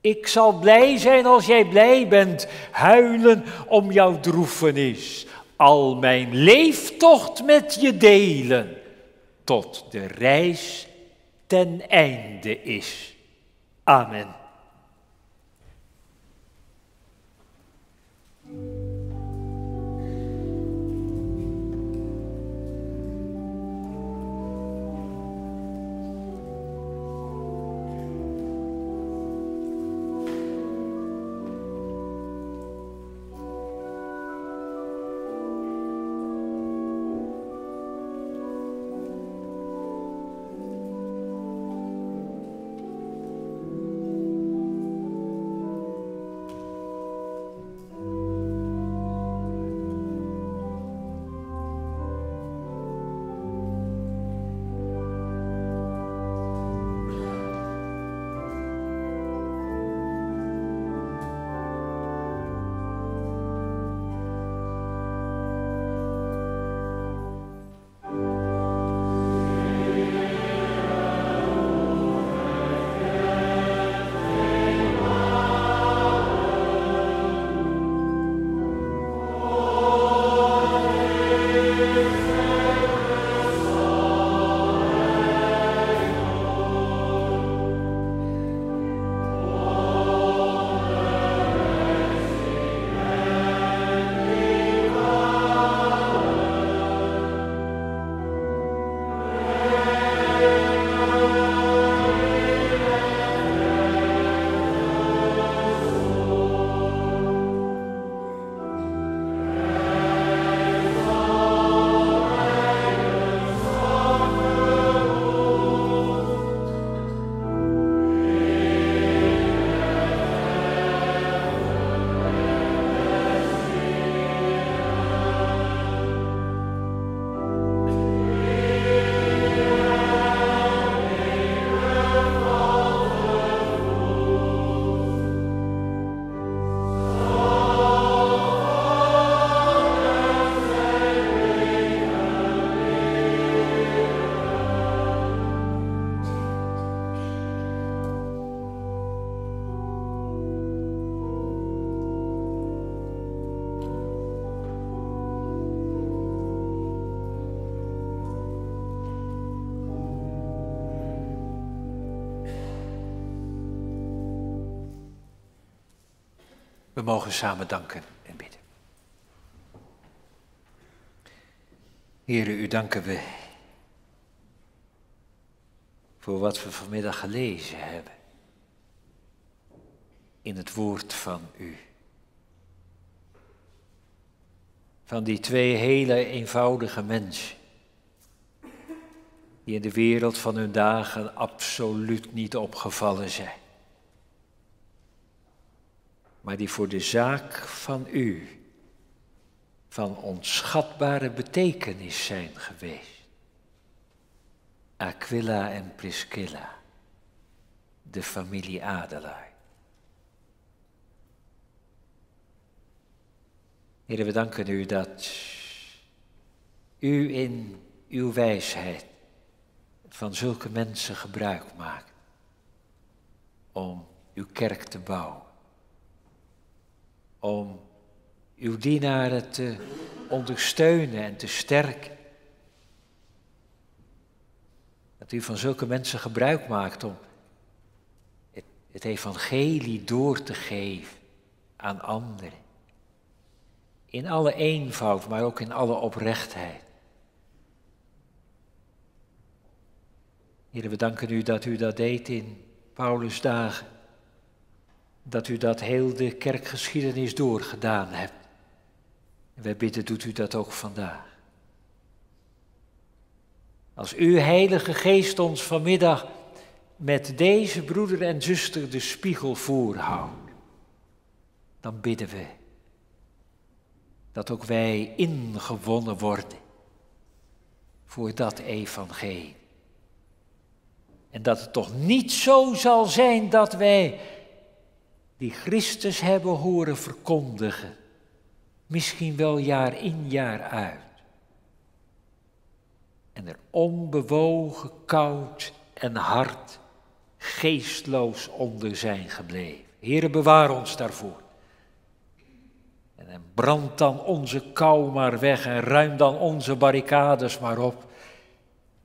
Ik zal blij zijn als jij blij bent, huilen om jouw droefenis, al mijn leeftocht met je delen, tot de reis ten einde is. Amen. We mogen samen danken en bidden. Heren, u danken we voor wat we vanmiddag gelezen hebben in het woord van u. Van die twee hele eenvoudige mensen, die in de wereld van hun dagen absoluut niet opgevallen zijn maar die voor de zaak van u van onschatbare betekenis zijn geweest. Aquila en Priscilla, de familie Adelaar. Heer, we danken u dat u in uw wijsheid van zulke mensen gebruik maakt om uw kerk te bouwen om uw dienaren te ondersteunen en te sterken. Dat u van zulke mensen gebruik maakt om het, evangelie door te geven aan anderen. In alle eenvoud, maar ook in alle oprechtheid. Heer, we danken u dat u dat deed in Paulus' dagen. Dat u dat heel de kerkgeschiedenis doorgedaan hebt. En wij bidden, doet u dat ook vandaag. Als uw Heilige Geest ons vanmiddag met deze broeder en zuster de spiegel voorhoudt, dan bidden we dat ook wij ingewonnen worden voor dat evangelie. En dat het toch niet zo zal zijn dat wij die Christus hebben horen verkondigen, misschien wel jaar in jaar uit. En er onbewogen, koud en hard, geestloos onder zijn gebleven. Heere, bewaar ons daarvoor. En brand dan onze kou maar weg en ruim dan onze barricades maar op.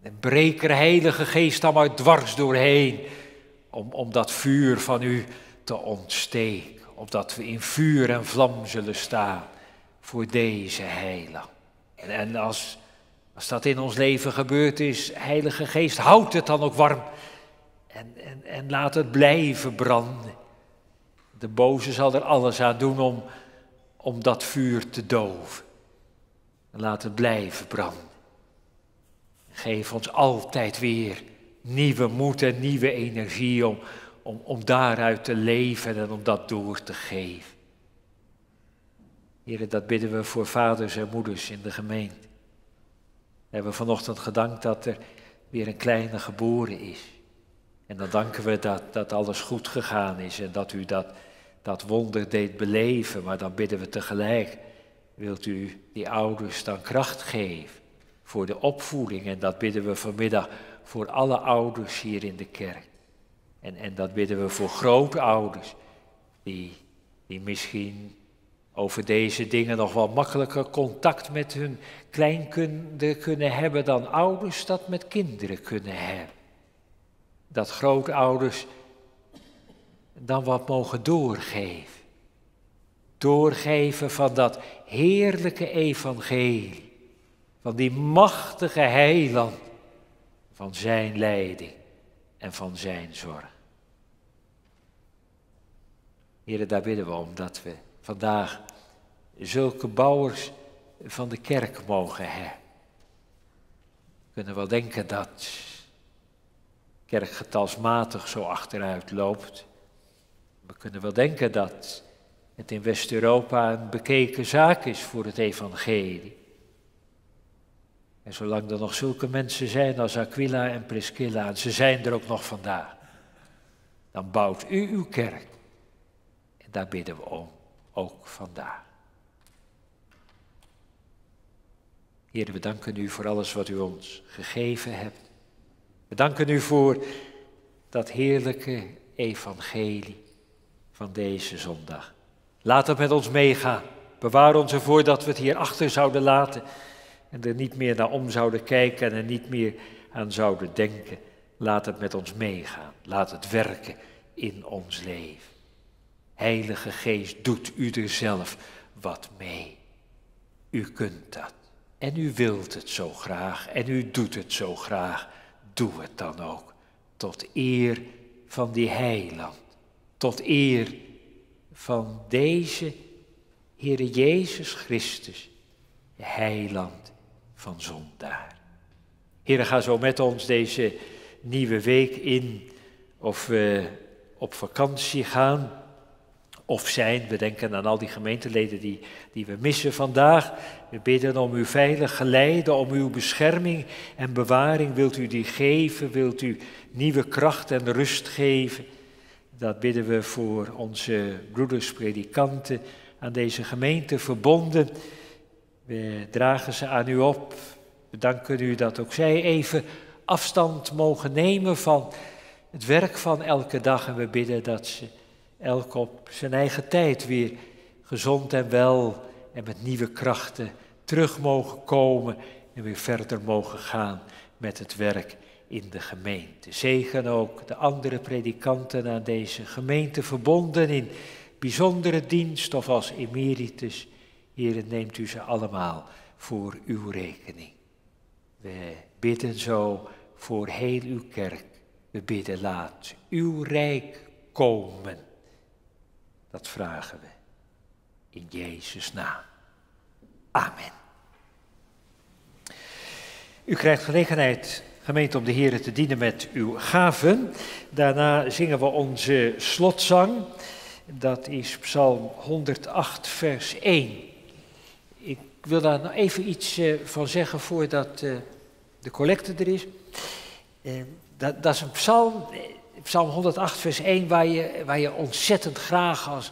En breek er Heilige Geest dan maar dwars doorheen om, om dat vuur van u te ontsteken. Opdat we in vuur en vlam zullen staan voor deze heiland. En, en als, als dat in ons leven gebeurd is, Heilige Geest, houd het dan ook warm. En, en, en laat het blijven branden. De boze zal er alles aan doen om, om dat vuur te doven. En laat het blijven branden. Geef ons altijd weer nieuwe moed en nieuwe energie om, om, om daaruit te leven en om dat door te geven. Heren, dat bidden we voor vaders en moeders in de gemeente. We hebben vanochtend gedankt dat er weer een kleine geboren is. En dan danken we dat, dat alles goed gegaan is en dat u dat, dat wonder deed beleven. Maar dan bidden we tegelijk, wilt u die ouders dan kracht geven voor de opvoeding. En dat bidden we vanmiddag voor alle ouders hier in de kerk. En, en dat bidden we voor grootouders, die, die misschien over deze dingen nog wel makkelijker contact met hun kleinkinderen kunnen hebben dan ouders dat met kinderen kunnen hebben. Dat grootouders dan wat mogen doorgeven. Doorgeven van dat heerlijke evangelie, van die machtige heiland, van zijn leiding en van zijn zorg. Heren, daar bidden we om dat we vandaag zulke bouwers van de kerk mogen hebben. We kunnen wel denken dat kerkgetalsmatig zo achteruit loopt. We kunnen wel denken dat het in West-Europa een bekeken zaak is voor het evangelie. En zolang er nog zulke mensen zijn als Aquila en Priscilla, en ze zijn er ook nog vandaag, dan bouwt u uw kerk. Daar bidden we om, ook vandaag. Heer, we danken u voor alles wat u ons gegeven hebt. We danken u voor dat heerlijke evangelie van deze zondag. Laat het met ons meegaan. Bewaar ons ervoor dat we het hier achter zouden laten en er niet meer naar om zouden kijken en er niet meer aan zouden denken. Laat het met ons meegaan. Laat het werken in ons leven. Heilige Geest, doet u er zelf wat mee. U kunt dat. En u wilt het zo graag. En u doet het zo graag. Doe het dan ook. Tot eer van die heiland. Tot eer van deze Heere Jezus Christus, heiland van zondaar. Heere, ga zo met ons deze nieuwe week in. Of we op vakantie gaan of zijn. We denken aan al die gemeenteleden die, die we missen vandaag. We bidden om uw veilig geleide, om uw bescherming en bewaring. Wilt u die geven? Wilt u nieuwe kracht en rust geven? Dat bidden we voor onze broeders predikanten aan deze gemeente verbonden. We dragen ze aan u op. We danken u dat ook zij even afstand mogen nemen van het werk van elke dag. En we bidden dat ze elk op zijn eigen tijd weer gezond en wel en met nieuwe krachten terug mogen komen en weer verder mogen gaan met het werk in de gemeente. Zegen ook de andere predikanten aan deze gemeente verbonden in bijzondere dienst of als emeritus. Heer, neemt u ze allemaal voor uw rekening. We bidden zo voor heel uw kerk. We bidden laat uw rijk komen Dat vragen we in Jezus' naam. Amen. U krijgt gelegenheid, gemeente, om de Heer te dienen met uw gaven. Daarna zingen we onze slotzang. Dat is Psalm 108, vers 1. Ik wil daar nog even iets eh, van zeggen voordat uh, de collecte er is. Uh, dat, dat, is een psalm, psalm 108, vers 1, waar je, waar je ontzettend graag als,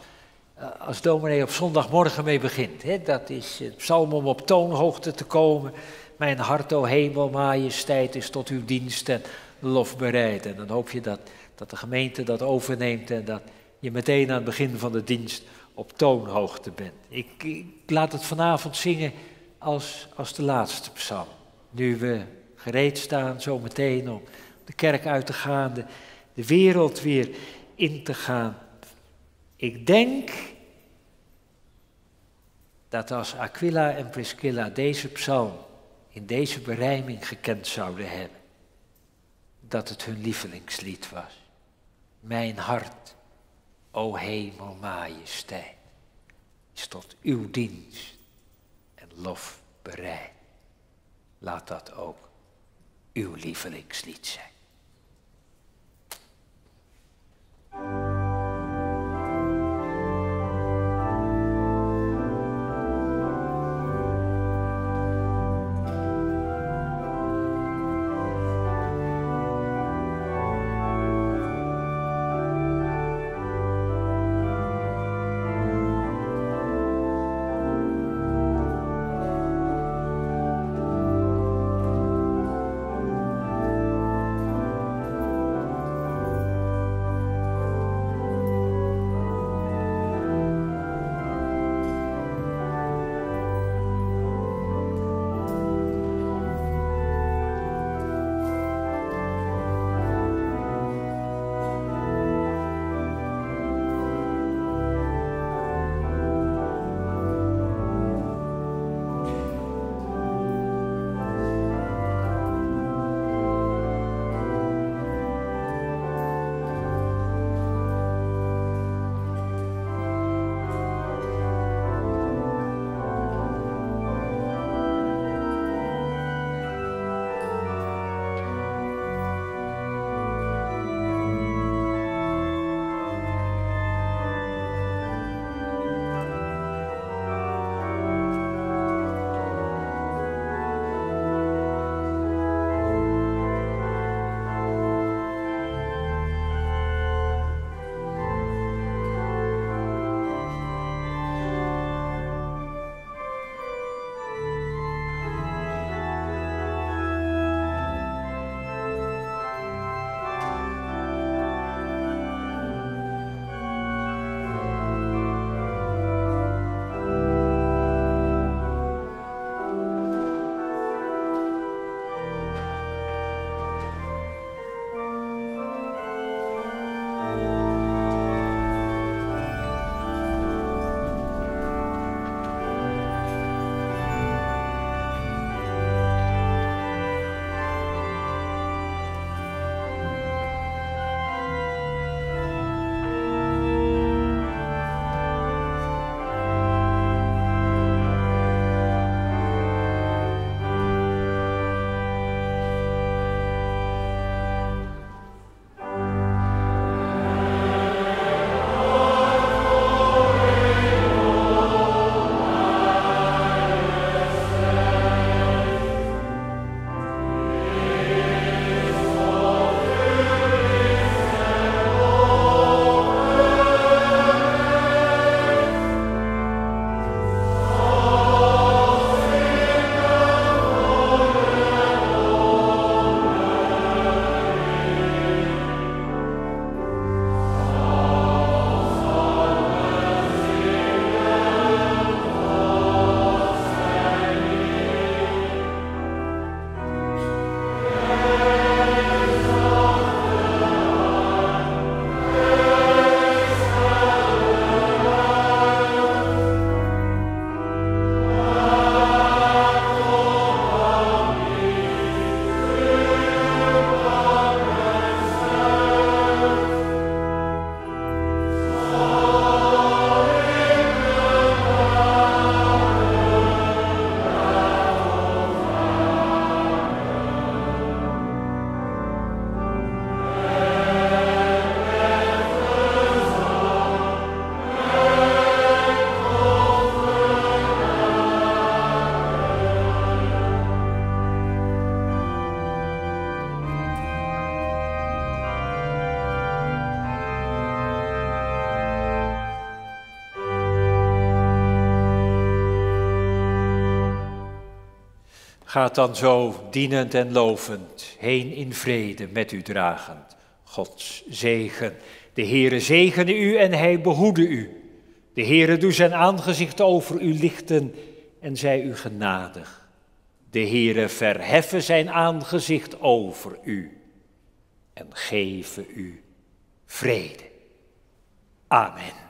als dominee op zondagmorgen mee begint. Hè? Dat is het psalm om op toonhoogte te komen. Mijn hart, o hemel, majesteit, is tot uw dienst en lof bereid. En dan hoop je dat, dat de gemeente dat overneemt en dat je meteen aan het begin van de dienst op toonhoogte bent. Ik, laat het vanavond zingen als, als de laatste psalm. Nu we gereed staan, zo meteen om de kerk uit te gaan, de wereld weer in te gaan. Ik denk dat als Aquila en Priscilla deze psalm in deze berijming gekend zouden hebben, dat het hun lievelingslied was. Mijn hart, o hemel majesteit, is tot uw dienst en lof bereid. Laat dat ook uw lievelingslied zijn. Bye. Gaat dan zo dienend en lovend heen in vrede met u dragend. Gods zegen. De Heere zegene u en hij behoede u. De Heere doe zijn aangezicht over u lichten en zij u genadig. De Heere verheffen zijn aangezicht over u en geven u vrede. Amen.